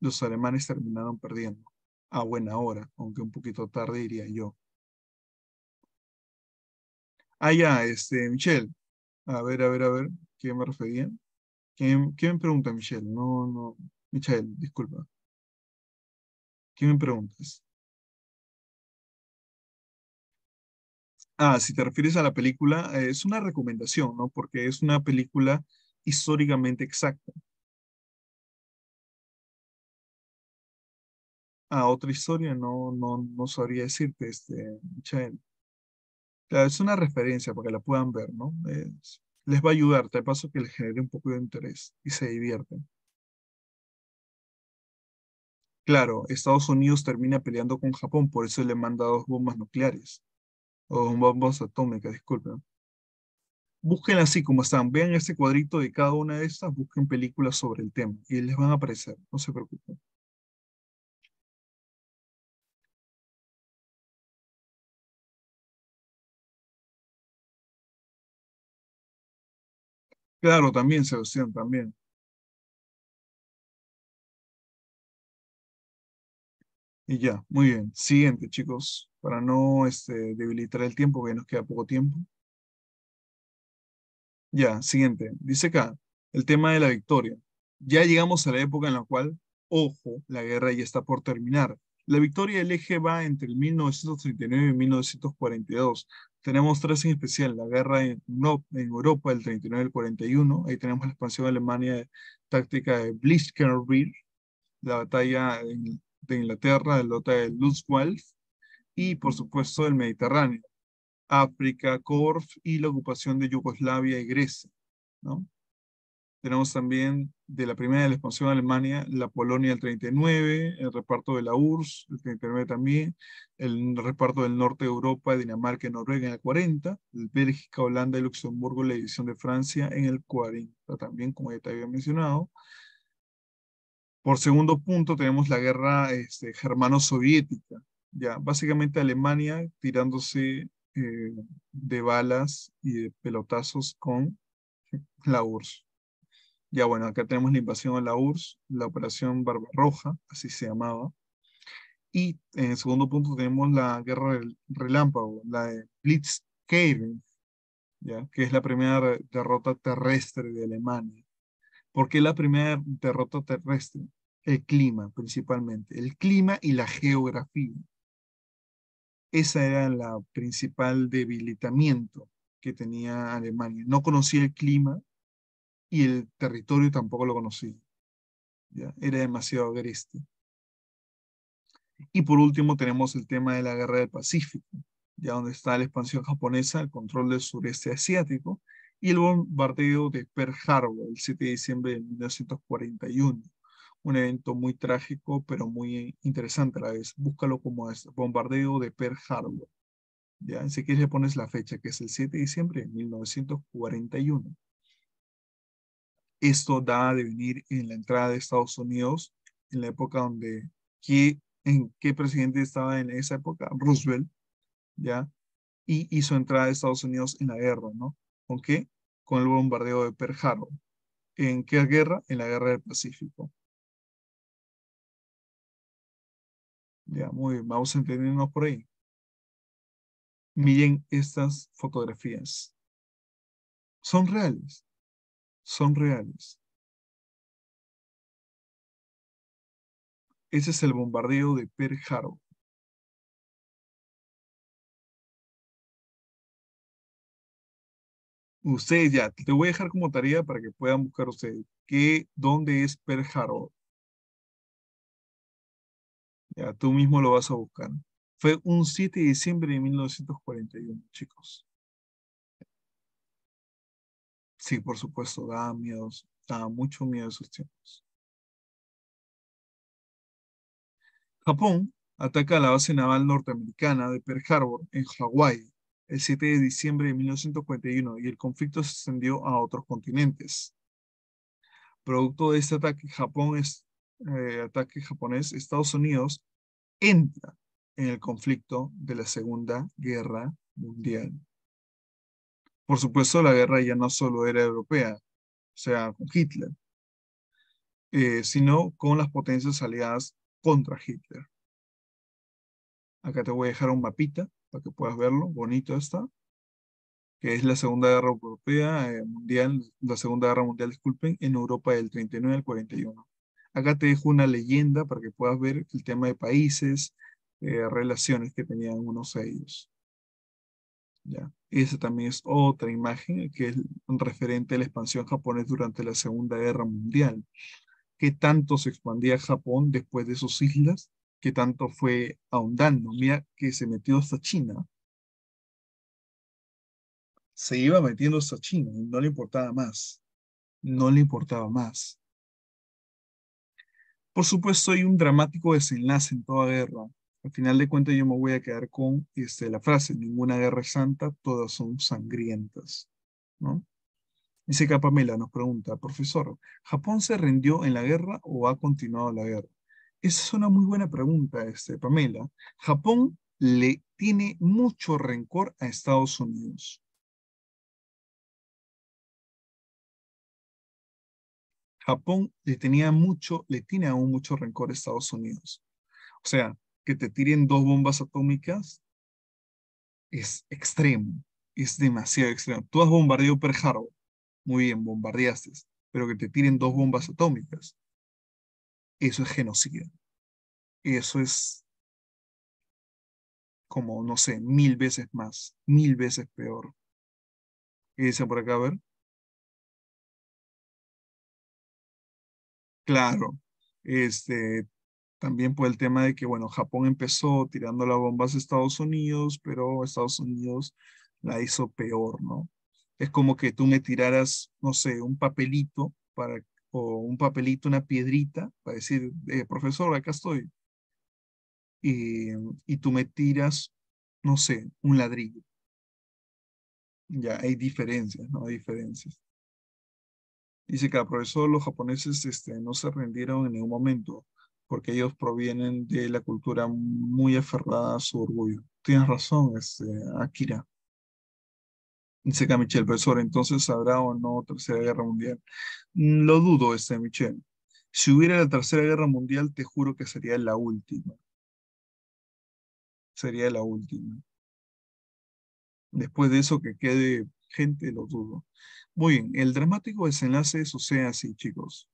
Los alemanes terminaron perdiendo. A buena hora, aunque un poquito tarde diría yo. Ah, ya, este, Michelle. A ver, a ver, a ver, ¿qué me refería? ¿Quién, me pregunta, Michelle? No, no, Michelle, disculpa. ¿Qué me preguntas? Ah, si te refieres a la película, eh, es una recomendación, ¿no? Porque es una película históricamente exacta. Ah, otra historia, no, no, no sabría decirte, este. Claro, es una referencia para que la puedan ver, ¿no? les va a ayudar, te paso que les genere un poco de interés y se divierten. Claro, Estados Unidos termina peleando con Japón, por eso le manda dos bombas nucleares. O bombas atómicas, disculpen. Busquen así como están. Vean este cuadrito de cada una de estas, busquen películas sobre el tema y les van a aparecer, no se preocupen. Claro, también, Sebastián, también. Y ya, muy bien. Siguiente, chicos, para no este, debilitar el tiempo, que nos queda poco tiempo. Ya, siguiente. Dice acá, el tema de la victoria. Ya llegamos a la época en la cual, ojo, la guerra ya está por terminar. La victoria del eje va entre el 1939 y 1942. Tenemos tres en especial, la guerra en, en Europa del 39 al 41, ahí tenemos la expansión de Alemania táctica de Blitzkrieg, la batalla de Inglaterra, la lota de Lutzwalf, y por supuesto el Mediterráneo, África, Corf y la ocupación de Yugoslavia y Grecia. ¿no? Tenemos también de la primera de la expansión de Alemania, la Polonia el 39, el reparto de la URSS el 39 también, el reparto del norte de Europa, Dinamarca y Noruega en el 40, el Bélgica, Holanda y Luxemburgo, la división de Francia en el 40 también, como ya te había mencionado. Por segundo punto tenemos la guerra este, germano-soviética, ya básicamente Alemania tirándose eh, de balas y de pelotazos con la URSS. Ya bueno, acá tenemos la invasión a la URSS, la operación Barbarroja, así se llamaba. Y en el segundo punto tenemos la guerra del relámpago, la de Blitzkrieg, ¿ya? que es la primera derrota terrestre de Alemania. ¿Por qué la primera derrota terrestre? El clima, principalmente. El clima y la geografía. Esa era la principal debilitamiento que tenía Alemania. No conocía el clima y el territorio tampoco lo conocía. ¿ya? Era demasiado agreste. Y por último tenemos el tema de la Guerra del Pacífico, ya donde está la expansión japonesa, el control del sureste asiático y el bombardeo de Pearl Harbor el 7 de diciembre de 1941. Un evento muy trágico, pero muy interesante a la vez. Búscalo como es, bombardeo de Pearl Harbor. Ya, si quieres le pones la fecha, que es el 7 de diciembre de 1941. Esto da de venir en la entrada de Estados Unidos, en la época donde, ¿en qué presidente estaba en esa época? Roosevelt, ¿ya? Y hizo entrada de Estados Unidos en la guerra, ¿no? ¿Con qué? Con el bombardeo de Pearl Harbor. ¿En qué guerra? En la guerra del Pacífico. Ya, muy bien, vamos entendernos por ahí. Miren estas fotografías. Son reales. Son reales. Ese es el bombardeo de Pearl Harbor. Ustedes ya, te voy a dejar como tarea para que puedan buscar ustedes. ¿Qué, ¿Dónde es Pearl Harbor? Ya, tú mismo lo vas a buscar. Fue un 7 de diciembre de 1941, chicos. Sí, por supuesto, da miedo, da mucho miedo esos tiempos. Japón ataca a la base naval norteamericana de Pearl Harbor en Hawái el 7 de diciembre de 1941 y el conflicto se extendió a otros continentes. Producto de este ataque, Japón es, eh, ataque japonés, Estados Unidos entra en el conflicto de la Segunda Guerra Mundial. Por supuesto, la guerra ya no solo era europea, o sea, con Hitler, eh, sino con las potencias aliadas contra Hitler. Acá te voy a dejar un mapita para que puedas verlo, bonito está, que es la Segunda Guerra Europea eh, Mundial, la Segunda Guerra Mundial, disculpen, en Europa del 39 al 41. Acá te dejo una leyenda para que puedas ver el tema de países, eh, relaciones que tenían unos de ellos. ¿Ya? Esa también es otra imagen que es referente a la expansión japonesa durante la Segunda Guerra Mundial. ¿Qué tanto se expandía Japón después de sus islas? ¿Qué tanto fue ahondando? Mira que se metió hasta China. Se iba metiendo hasta China no le importaba más. No le importaba más. Por supuesto, hay un dramático desenlace en toda guerra. Al final de cuentas, yo me voy a quedar con este, la frase, ninguna guerra es santa, todas son sangrientas. ¿no? Dice que Pamela nos pregunta, profesor, ¿Japón se rindió en la guerra o ha continuado la guerra? Esa es una muy buena pregunta, este, Pamela. Japón le tiene mucho rencor a Estados Unidos. Japón le tenía mucho, le tiene aún mucho rencor a Estados Unidos. O sea, que te tiren dos bombas atómicas es extremo, es demasiado extremo. Tú has bombardeado Pearl Harbor, muy bien, bombardeaste, pero que te tiren dos bombas atómicas, eso es genocidio. Eso es como, no sé, mil veces más, mil veces peor. ¿Qué dice por acá? A ver. Claro, este, también por el tema de que, bueno, Japón empezó tirando las bombas a Estados Unidos, pero Estados Unidos la hizo peor, ¿no? Es como que tú me tiraras, no sé, un papelito para, o un papelito, una piedrita, para decir, eh, profesor, acá estoy. Y, y tú me tiras, no sé, un ladrillo. Ya, hay diferencias, ¿no? Hay diferencias. Dice que, profesor, los japoneses este, no se rindieron en ningún momento porque ellos provienen de la cultura muy aferrada a su orgullo. Tienes razón, este, Akira. Dice que Michelle, profesor, entonces habrá o no tercera guerra mundial. Mm, lo dudo, este, Michelle. Si hubiera la tercera guerra mundial, te juro que sería la última. Sería la última. Después de eso que quede gente, lo dudo. Muy bien, el dramático desenlace sucede así, chicos.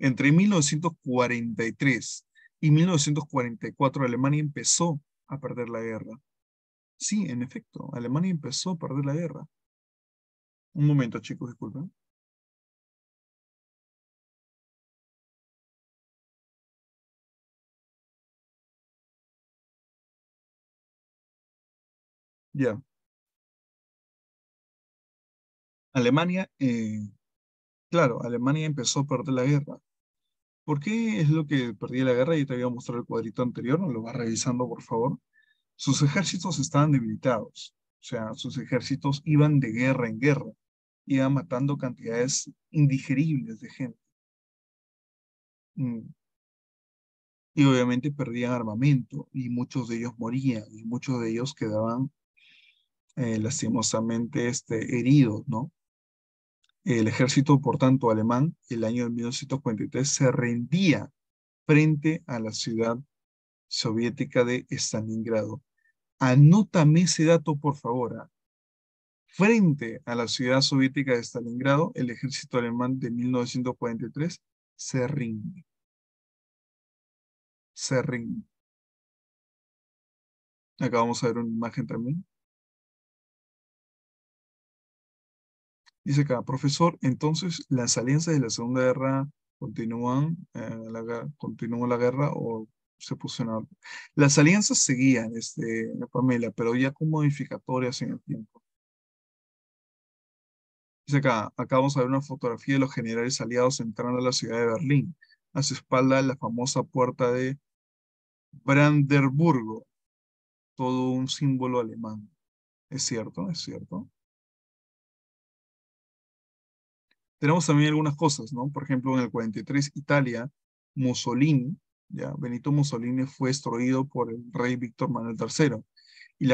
Entre 1943 y 1944 Alemania empezó a perder la guerra. Sí, en efecto, Alemania empezó a perder la guerra. Un momento, chicos, disculpen. Ya. Alemania, eh, claro, Alemania empezó a perder la guerra. ¿Por qué es lo que perdí la guerra? Yo te voy a mostrar el cuadrito anterior, lo vas revisando, por favor. Sus ejércitos estaban debilitados, o sea, sus ejércitos iban de guerra en guerra, iban matando cantidades indigeribles de gente. Mm. Y obviamente perdían armamento y muchos de ellos morían y muchos de ellos quedaban eh, lastimosamente este, heridos, ¿no? El ejército, por tanto, alemán, el año de 1943, se rendía frente a la ciudad soviética de Stalingrado. Anótame ese dato, por favor. ¿ah? Frente a la ciudad soviética de Stalingrado, el ejército alemán de 1943 se rinde. Se rinde. Acá vamos a ver una imagen también. Dice acá, profesor, entonces las alianzas de la Segunda Guerra continúan, eh, la, continúa la guerra o se pusieron. Las alianzas seguían, este, Pamela, pero ya con modificatorias en el tiempo. Dice acá, acá vamos a ver una fotografía de los generales aliados entrando a la ciudad de Berlín, a su espalda la famosa puerta de Brandenburgo, todo un símbolo alemán. ¿Es cierto? ¿Es cierto? Tenemos también algunas cosas, ¿no? Por ejemplo, en el 43, Italia, Mussolini, ya, Benito Mussolini fue destruido por el rey Víctor Manuel III y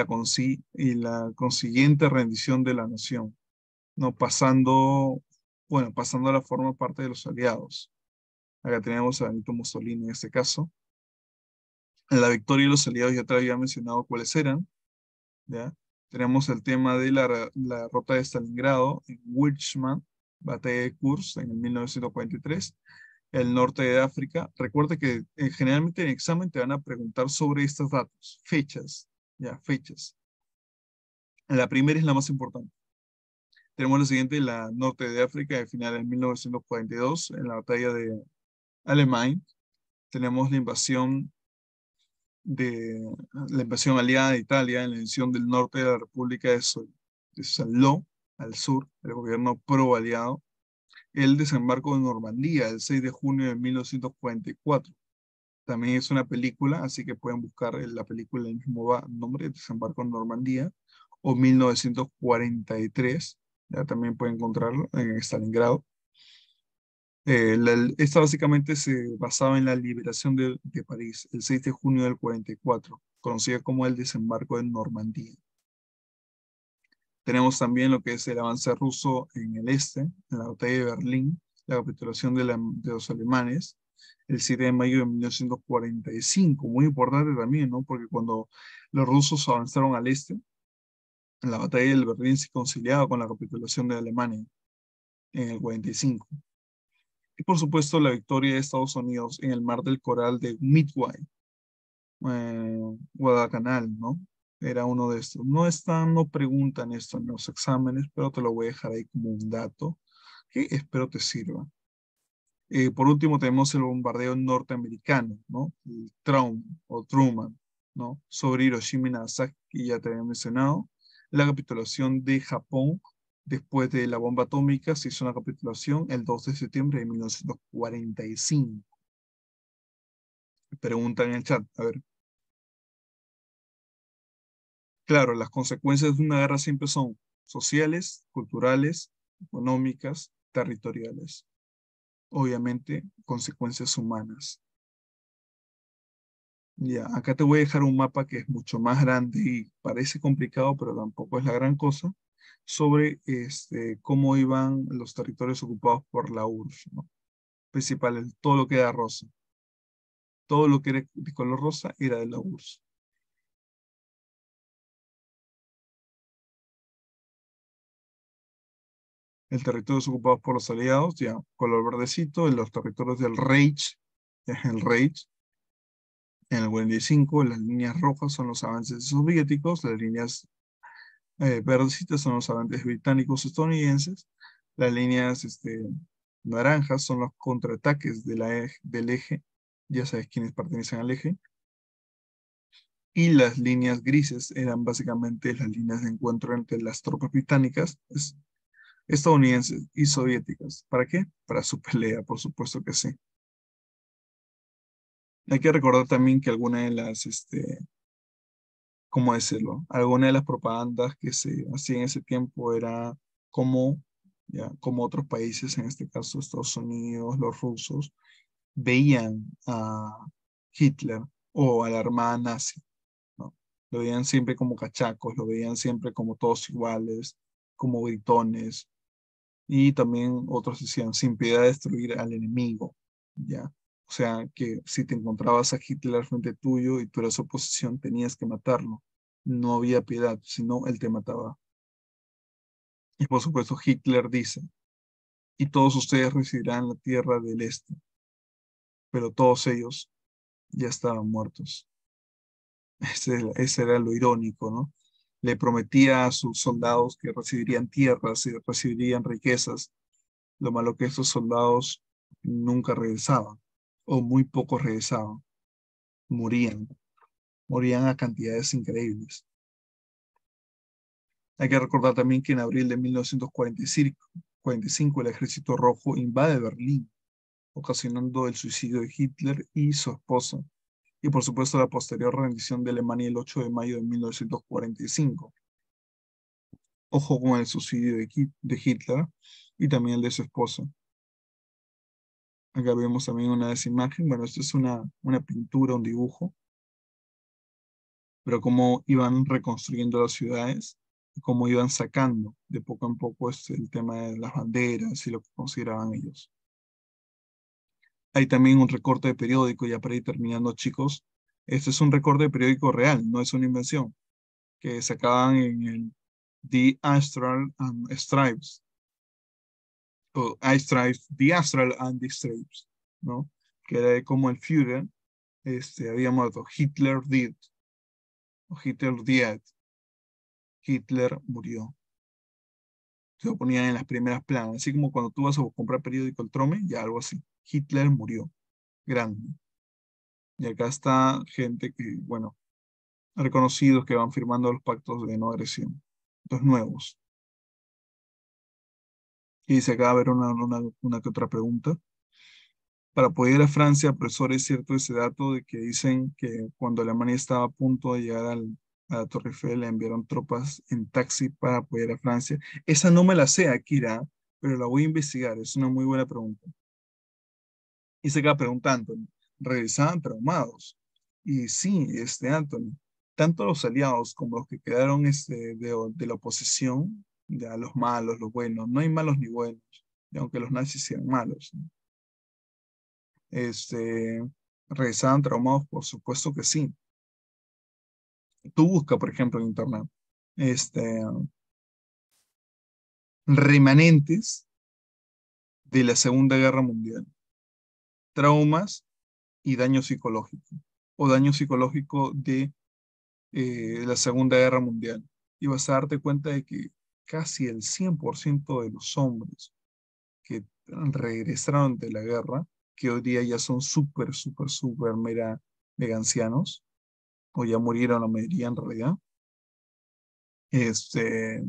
la, consiguiente rendición de la nación, ¿no? Pasando, bueno, pasando a la forma parte de los aliados. Acá tenemos a Benito Mussolini en este caso. En la victoria de los aliados ya te había mencionado cuáles eran, ¿ya? Tenemos el tema de la, la ruta de Stalingrado en Wilchman, batalla de Kursk en el 1943, el norte de África. Recuerda que eh, generalmente en examen te van a preguntar sobre estos datos, fechas, ya, fechas. La primera es la más importante. Tenemos la siguiente, la norte de África, al final en 1942, en la batalla de Alemania. Tenemos la invasión de la invasión aliada de Italia en la invasión del norte de la República de, de Saló, al sur, el gobierno pro-aliado, el desembarco de Normandía el 6 de junio de 1944. También es una película, así que pueden buscar la película el mismo nombre, Desembarco en Normandía, o 1943, ya también pueden encontrarlo en Stalingrado. Eh, esta básicamente se basaba en la liberación de, de París el 6 de junio del 44, conocida como el desembarco en Normandía. Tenemos también lo que es el avance ruso en el este, en la batalla de Berlín, la capitulación de, los alemanes, el 7 de mayo de 1945. Muy importante también, ¿no? Porque cuando los rusos avanzaron al este, la batalla de Berlín se conciliaba con la capitulación de Alemania en el 45. Y por supuesto la victoria de Estados Unidos en el mar del Coral de Midway, eh, Guadalcanal, ¿no? Era uno de estos. No están, no preguntan esto en los exámenes, pero te lo voy a dejar ahí como un dato que espero te sirva. Eh, por último, tenemos el bombardeo norteamericano, ¿no? El Traum o Truman, ¿no? Sobre Hiroshima y Nagasaki, que ya te había mencionado. La capitulación de Japón después de la bomba atómica se hizo una capitulación el 2 de septiembre de 1945. Preguntan en el chat, a ver. Claro, las consecuencias de una guerra siempre son sociales, culturales, económicas, territoriales. Obviamente, consecuencias humanas. Ya, acá te voy a dejar un mapa que es mucho más grande y parece complicado, pero tampoco es la gran cosa, sobre este, cómo iban los territorios ocupados por la URSS, ¿no? Principal, todo lo que era rosa. Todo lo que era de color rosa era de la URSS. El territorio es ocupado por los aliados, ya color verdecito, en los territorios del Reich, es el Reich. En el 45, las líneas rojas son los avances soviéticos, las líneas eh, verdecitas son los avances británicos estadounidenses, las líneas este, naranjas son los contraataques del eje, ya sabes quiénes pertenecen al eje. y las líneas grises eran básicamente las líneas de encuentro entre las tropas británicas, estadounidenses y soviéticas. ¿Para qué? Para su pelea, por supuesto que sí. Hay que recordar también que alguna de las, este, ¿cómo decirlo? Alguna de las propagandas que se hacían en ese tiempo era como, ya, como otros países, en este caso Estados Unidos, los rusos, veían a Hitler o a la Armada nazi lo veían siempre como cachacos, lo veían siempre como todos iguales, como gritones. Y también otros decían, sin piedad destruir al enemigo, ¿ya? O sea, que si te encontrabas a Hitler frente tuyo y tú eras oposición, tenías que matarlo. No había piedad, sino él te mataba. Y por supuesto Hitler dice, y todos ustedes recibirán la tierra del este, pero todos ellos ya estaban muertos. Ese, era lo irónico, ¿no? Le prometía a sus soldados que recibirían tierras y recibirían riquezas. Lo malo que esos soldados nunca regresaban, o muy pocos regresaban. Morían. Morían a cantidades increíbles. Hay que recordar también que en abril de 1945 el ejército rojo invade Berlín, ocasionando el suicidio de Hitler y su esposa, y por supuesto la posterior rendición de Alemania el 8 de mayo de 1945. Ojo con el suicidio de Hitler y también el de su esposa. Acá vemos también una de esas imágenes. Bueno, esto es una, una pintura, un dibujo. Pero cómo iban reconstruyendo las ciudades cómo iban sacando de poco en poco este, el tema de las banderas y lo que consideraban ellos. Hay también un recorte de periódico, ya para ir terminando, chicos. Este es un recorte de periódico real, no es una invención, que sacaban en el The Astral and Stripes. O I Stripes, The Astral and the Stripes, ¿no? Que era como el Führer este, había muerto. Hitler did. O Hitler died. Hitler murió. Se lo ponían en las primeras planas, así como cuando tú vas a comprar periódico el Trome, ya algo así. Hitler murió. Grande. Y acá está gente que, bueno, reconocidos que van firmando los pactos de no agresión. Los nuevos. Y dice acá, a ver una, una, que otra pregunta. Para poder a Francia, profesor, es cierto ese dato de que dicen que cuando Alemania estaba a punto de llegar a la Torre Eiffel, le enviaron tropas en taxi para ir a Francia. Esa no me la sé, Akira, pero la voy a investigar. Es una muy buena pregunta. Y se queda preguntando, regresaban traumados. Y sí, este Anthony, tanto los aliados como los que quedaron este, de, la oposición, ya los malos, los buenos, no hay malos ni buenos, aunque los nazis sean malos. Este, regresaban traumados, por supuesto que sí. Tú busca, por ejemplo, en internet, este, remanentes de la Segunda Guerra Mundial traumas y daño psicológico, o daño psicológico de eh, la Segunda Guerra Mundial. Y vas a darte cuenta de que casi el 100% de los hombres que regresaron de la guerra, que hoy día ya son súper, súper, súper mega, ancianos, o ya murieron la mayoría en realidad, este,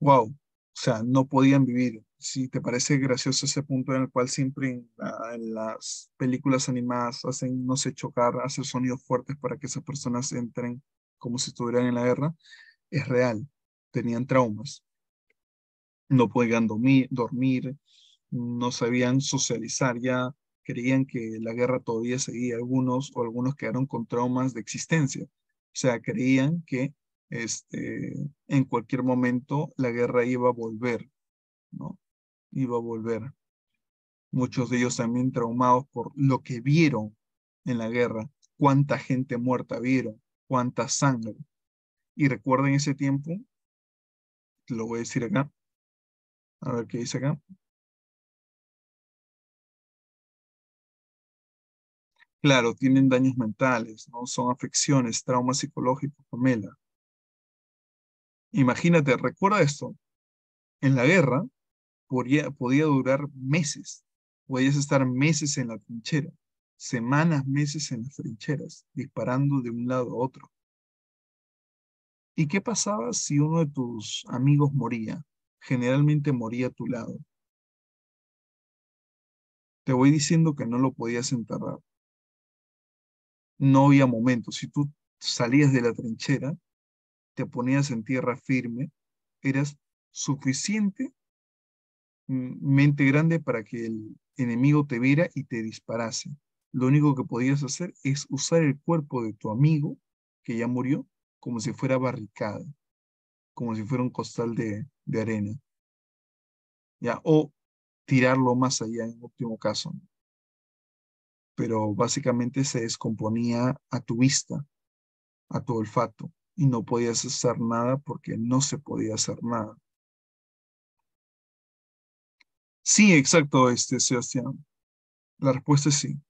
wow, o sea, no podían vivir si te parece gracioso ese punto en el cual siempre en, las películas animadas hacen, no sé, chocar, hacer sonidos fuertes para que esas personas entren como si estuvieran en la guerra, es real. Tenían traumas. No podían dormir, dormir no sabían socializar ya, creían que la guerra todavía seguía algunos o algunos quedaron con traumas de existencia. O sea, creían que este, en cualquier momento la guerra iba a volver, ¿no? Iba a volver. Muchos de ellos también traumados por lo que vieron en la guerra, cuánta gente muerta vieron, cuánta sangre. Y recuerden ese tiempo, lo voy a decir acá, a ver qué dice acá. Claro, tienen daños mentales, ¿no? Son afecciones, traumas psicológicos, Pamela. Imagínate, recuerda esto. En la guerra, podía, durar meses. Podías estar meses en la trinchera. semanas, meses en las trincheras, disparando de un lado a otro. ¿Y qué pasaba si uno de tus amigos moría? Generalmente moría a tu lado. Te voy diciendo que no lo podías enterrar. No había momento. Si tú salías de la trinchera, te ponías en tierra firme, eras suficientemente grande para que el enemigo te viera y te disparase. Lo único que podías hacer es usar el cuerpo de tu amigo, que ya murió, como si fuera barricada, como si fuera un costal de, de arena. ¿Ya? O tirarlo más allá en último caso. Pero básicamente se descomponía a tu vista, a tu olfato, y no podías hacer nada porque no se podía hacer nada. Sí, exacto, este, Sebastián. La respuesta es sí.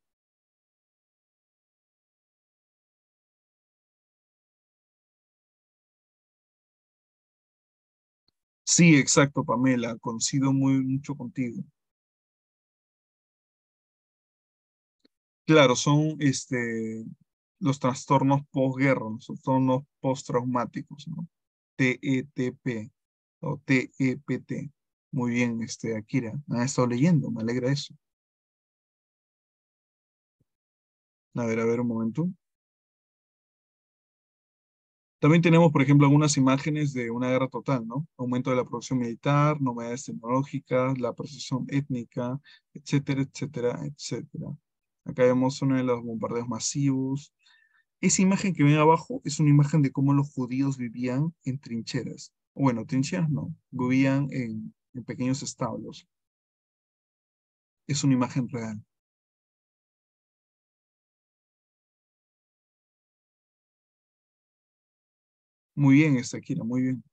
Sí, exacto, Pamela, coincido muy mucho contigo. Claro, son este, los trastornos posguerra, los trastornos postraumáticos, ¿no? TETP o TEPT. Muy bien, este, Akira. Ha estado leyendo, me alegra eso. A ver, a ver un momento. También tenemos, por ejemplo, algunas imágenes de una guerra total, ¿no? Aumento de la producción militar, novedades tecnológicas, la percepción étnica, etcétera, etcétera, etcétera. Acá vemos uno de los bombardeos masivos. Esa imagen que ven abajo es una imagen de cómo los judíos vivían en trincheras. Bueno, trincheras no, vivían en, en pequeños establos. Es una imagen real. Muy bien, Akira, muy bien.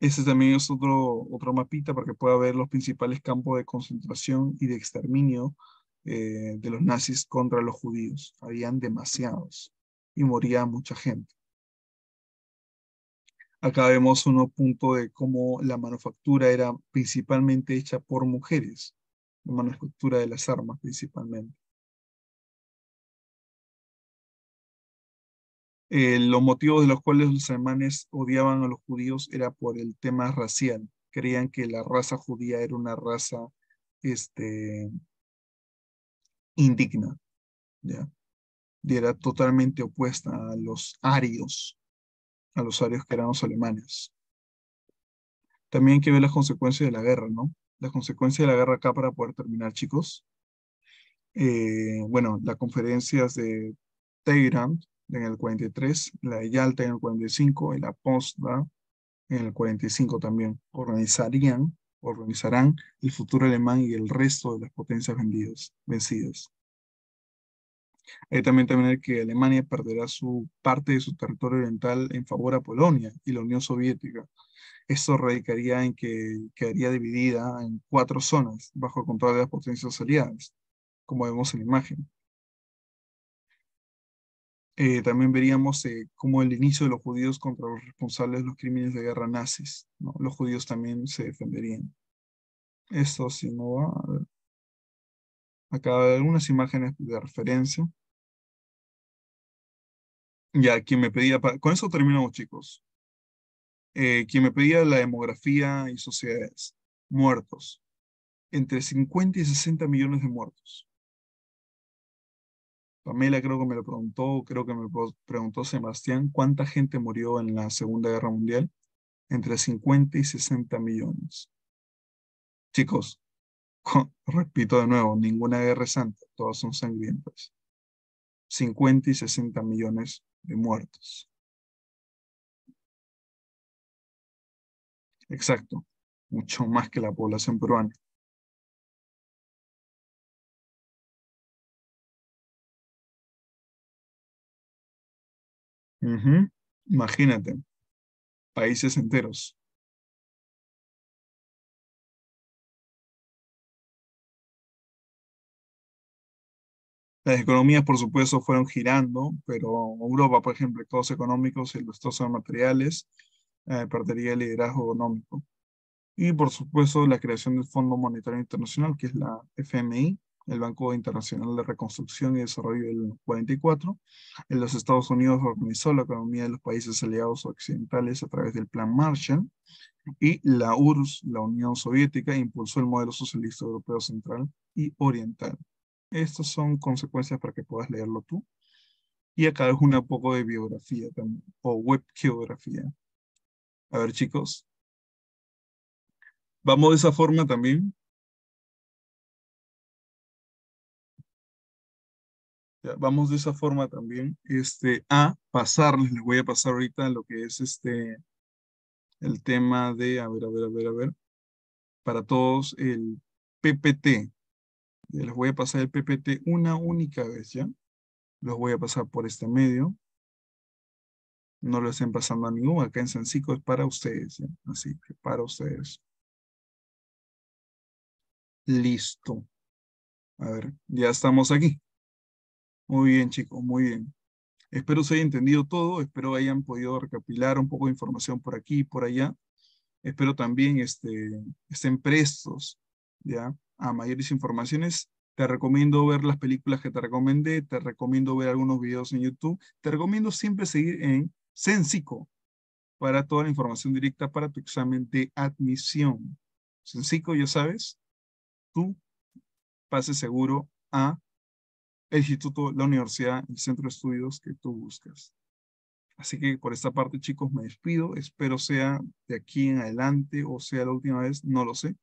Ese también es otro, otro mapita para que pueda ver los principales campos de concentración y de exterminio eh, de los nazis contra los judíos. Habían demasiados y moría mucha gente. Acá vemos uno punto de cómo la manufactura era principalmente hecha por mujeres, la manufactura de las armas principalmente. Eh, los motivos de los cuales los alemanes odiaban a los judíos era por el tema racial. Creían que la raza judía era una raza este, indigna. Y era totalmente opuesta a los arios, a los arios que eran los alemanes. También hay que ver las consecuencias de la guerra, ¿no? Las consecuencias de la guerra acá para poder terminar, chicos. Eh, bueno, las conferencias de Teherán en el 43, la de Yalta en el 45 y la Potsdam en el 45 también. Organizarían, organizarán el futuro alemán y el resto de las potencias vencidas. Hay también también que Alemania perderá su parte de su territorio oriental en favor a Polonia y la Unión Soviética. Esto radicaría en que quedaría dividida en cuatro zonas bajo el control de las potencias aliadas, como vemos en la imagen. Eh, también veríamos eh, cómo el inicio de los judíos contra los responsables de los crímenes de guerra nazis. Los judíos también se defenderían. Esto si no va a ver. Acá algunas imágenes de referencia. Ya, quien me pedía, con eso terminamos chicos. Eh, quien me pedía la demografía y sociedades. Muertos. Entre 50 y 60 millones de muertos. Pamela creo que me lo preguntó, creo que me preguntó Sebastián, ¿cuánta gente murió en la Segunda Guerra Mundial? Entre 50 y 60 millones. Chicos, [LAUGHS] repito de nuevo, ninguna guerra santa, todas son sangrientas. 50 y 60 millones de muertos. Exacto, mucho más que la población peruana. Imagínate, países enteros. Las economías, por supuesto, fueron girando, pero Europa, por ejemplo, todos económicos y los de materiales, eh, perdería el liderazgo económico. Y por supuesto la creación del Fondo Monetario Internacional, que es la FMI, el Banco Internacional de Reconstrucción y Desarrollo del 44. En los Estados Unidos organizó la economía de los países aliados occidentales a través del Plan Marshall. Y la URSS, la Unión Soviética, impulsó el modelo socialista europeo central y oriental. Estas son consecuencias para que puedas leerlo tú. Y acá es un poco de biografía o web geografía. A ver, chicos. Vamos de esa forma también. vamos de esa forma también este, a pasarles, les voy a pasar ahorita lo que es este, el tema de, a ver, a ver, a ver, a ver, para todos el PPT. Les voy a pasar el PPT una única vez, ¿ya? Los voy a pasar por este medio. No lo estén pasando a ninguno. Acá en Sancico es para ustedes, ¿ya? Así que para ustedes. Listo. A ver, ya estamos aquí. Muy bien, chicos, muy bien. Espero se haya entendido todo, espero hayan podido recapilar un poco de información por aquí y por allá. Espero también este, estén prestos ¿ya? A mayores informaciones. Te recomiendo ver las películas que te recomendé, te recomiendo ver algunos videos en YouTube. Te recomiendo siempre seguir en Sensico para toda la información directa para tu examen de admisión. Sensico, ya sabes, tú pases seguro a el instituto, la universidad, el centro de estudios que tú buscas. Así que por esta parte, chicos, me despido. Espero sea de aquí en adelante o sea la última vez, no lo sé.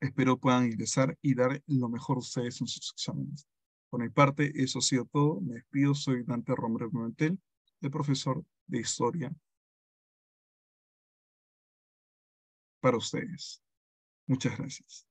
Espero puedan ingresar y dar lo mejor de ustedes en sus exámenes. Por mi parte, eso ha sido todo. Me despido. Soy Dante Romero Pimentel, el profesor de Historia para ustedes. Muchas gracias.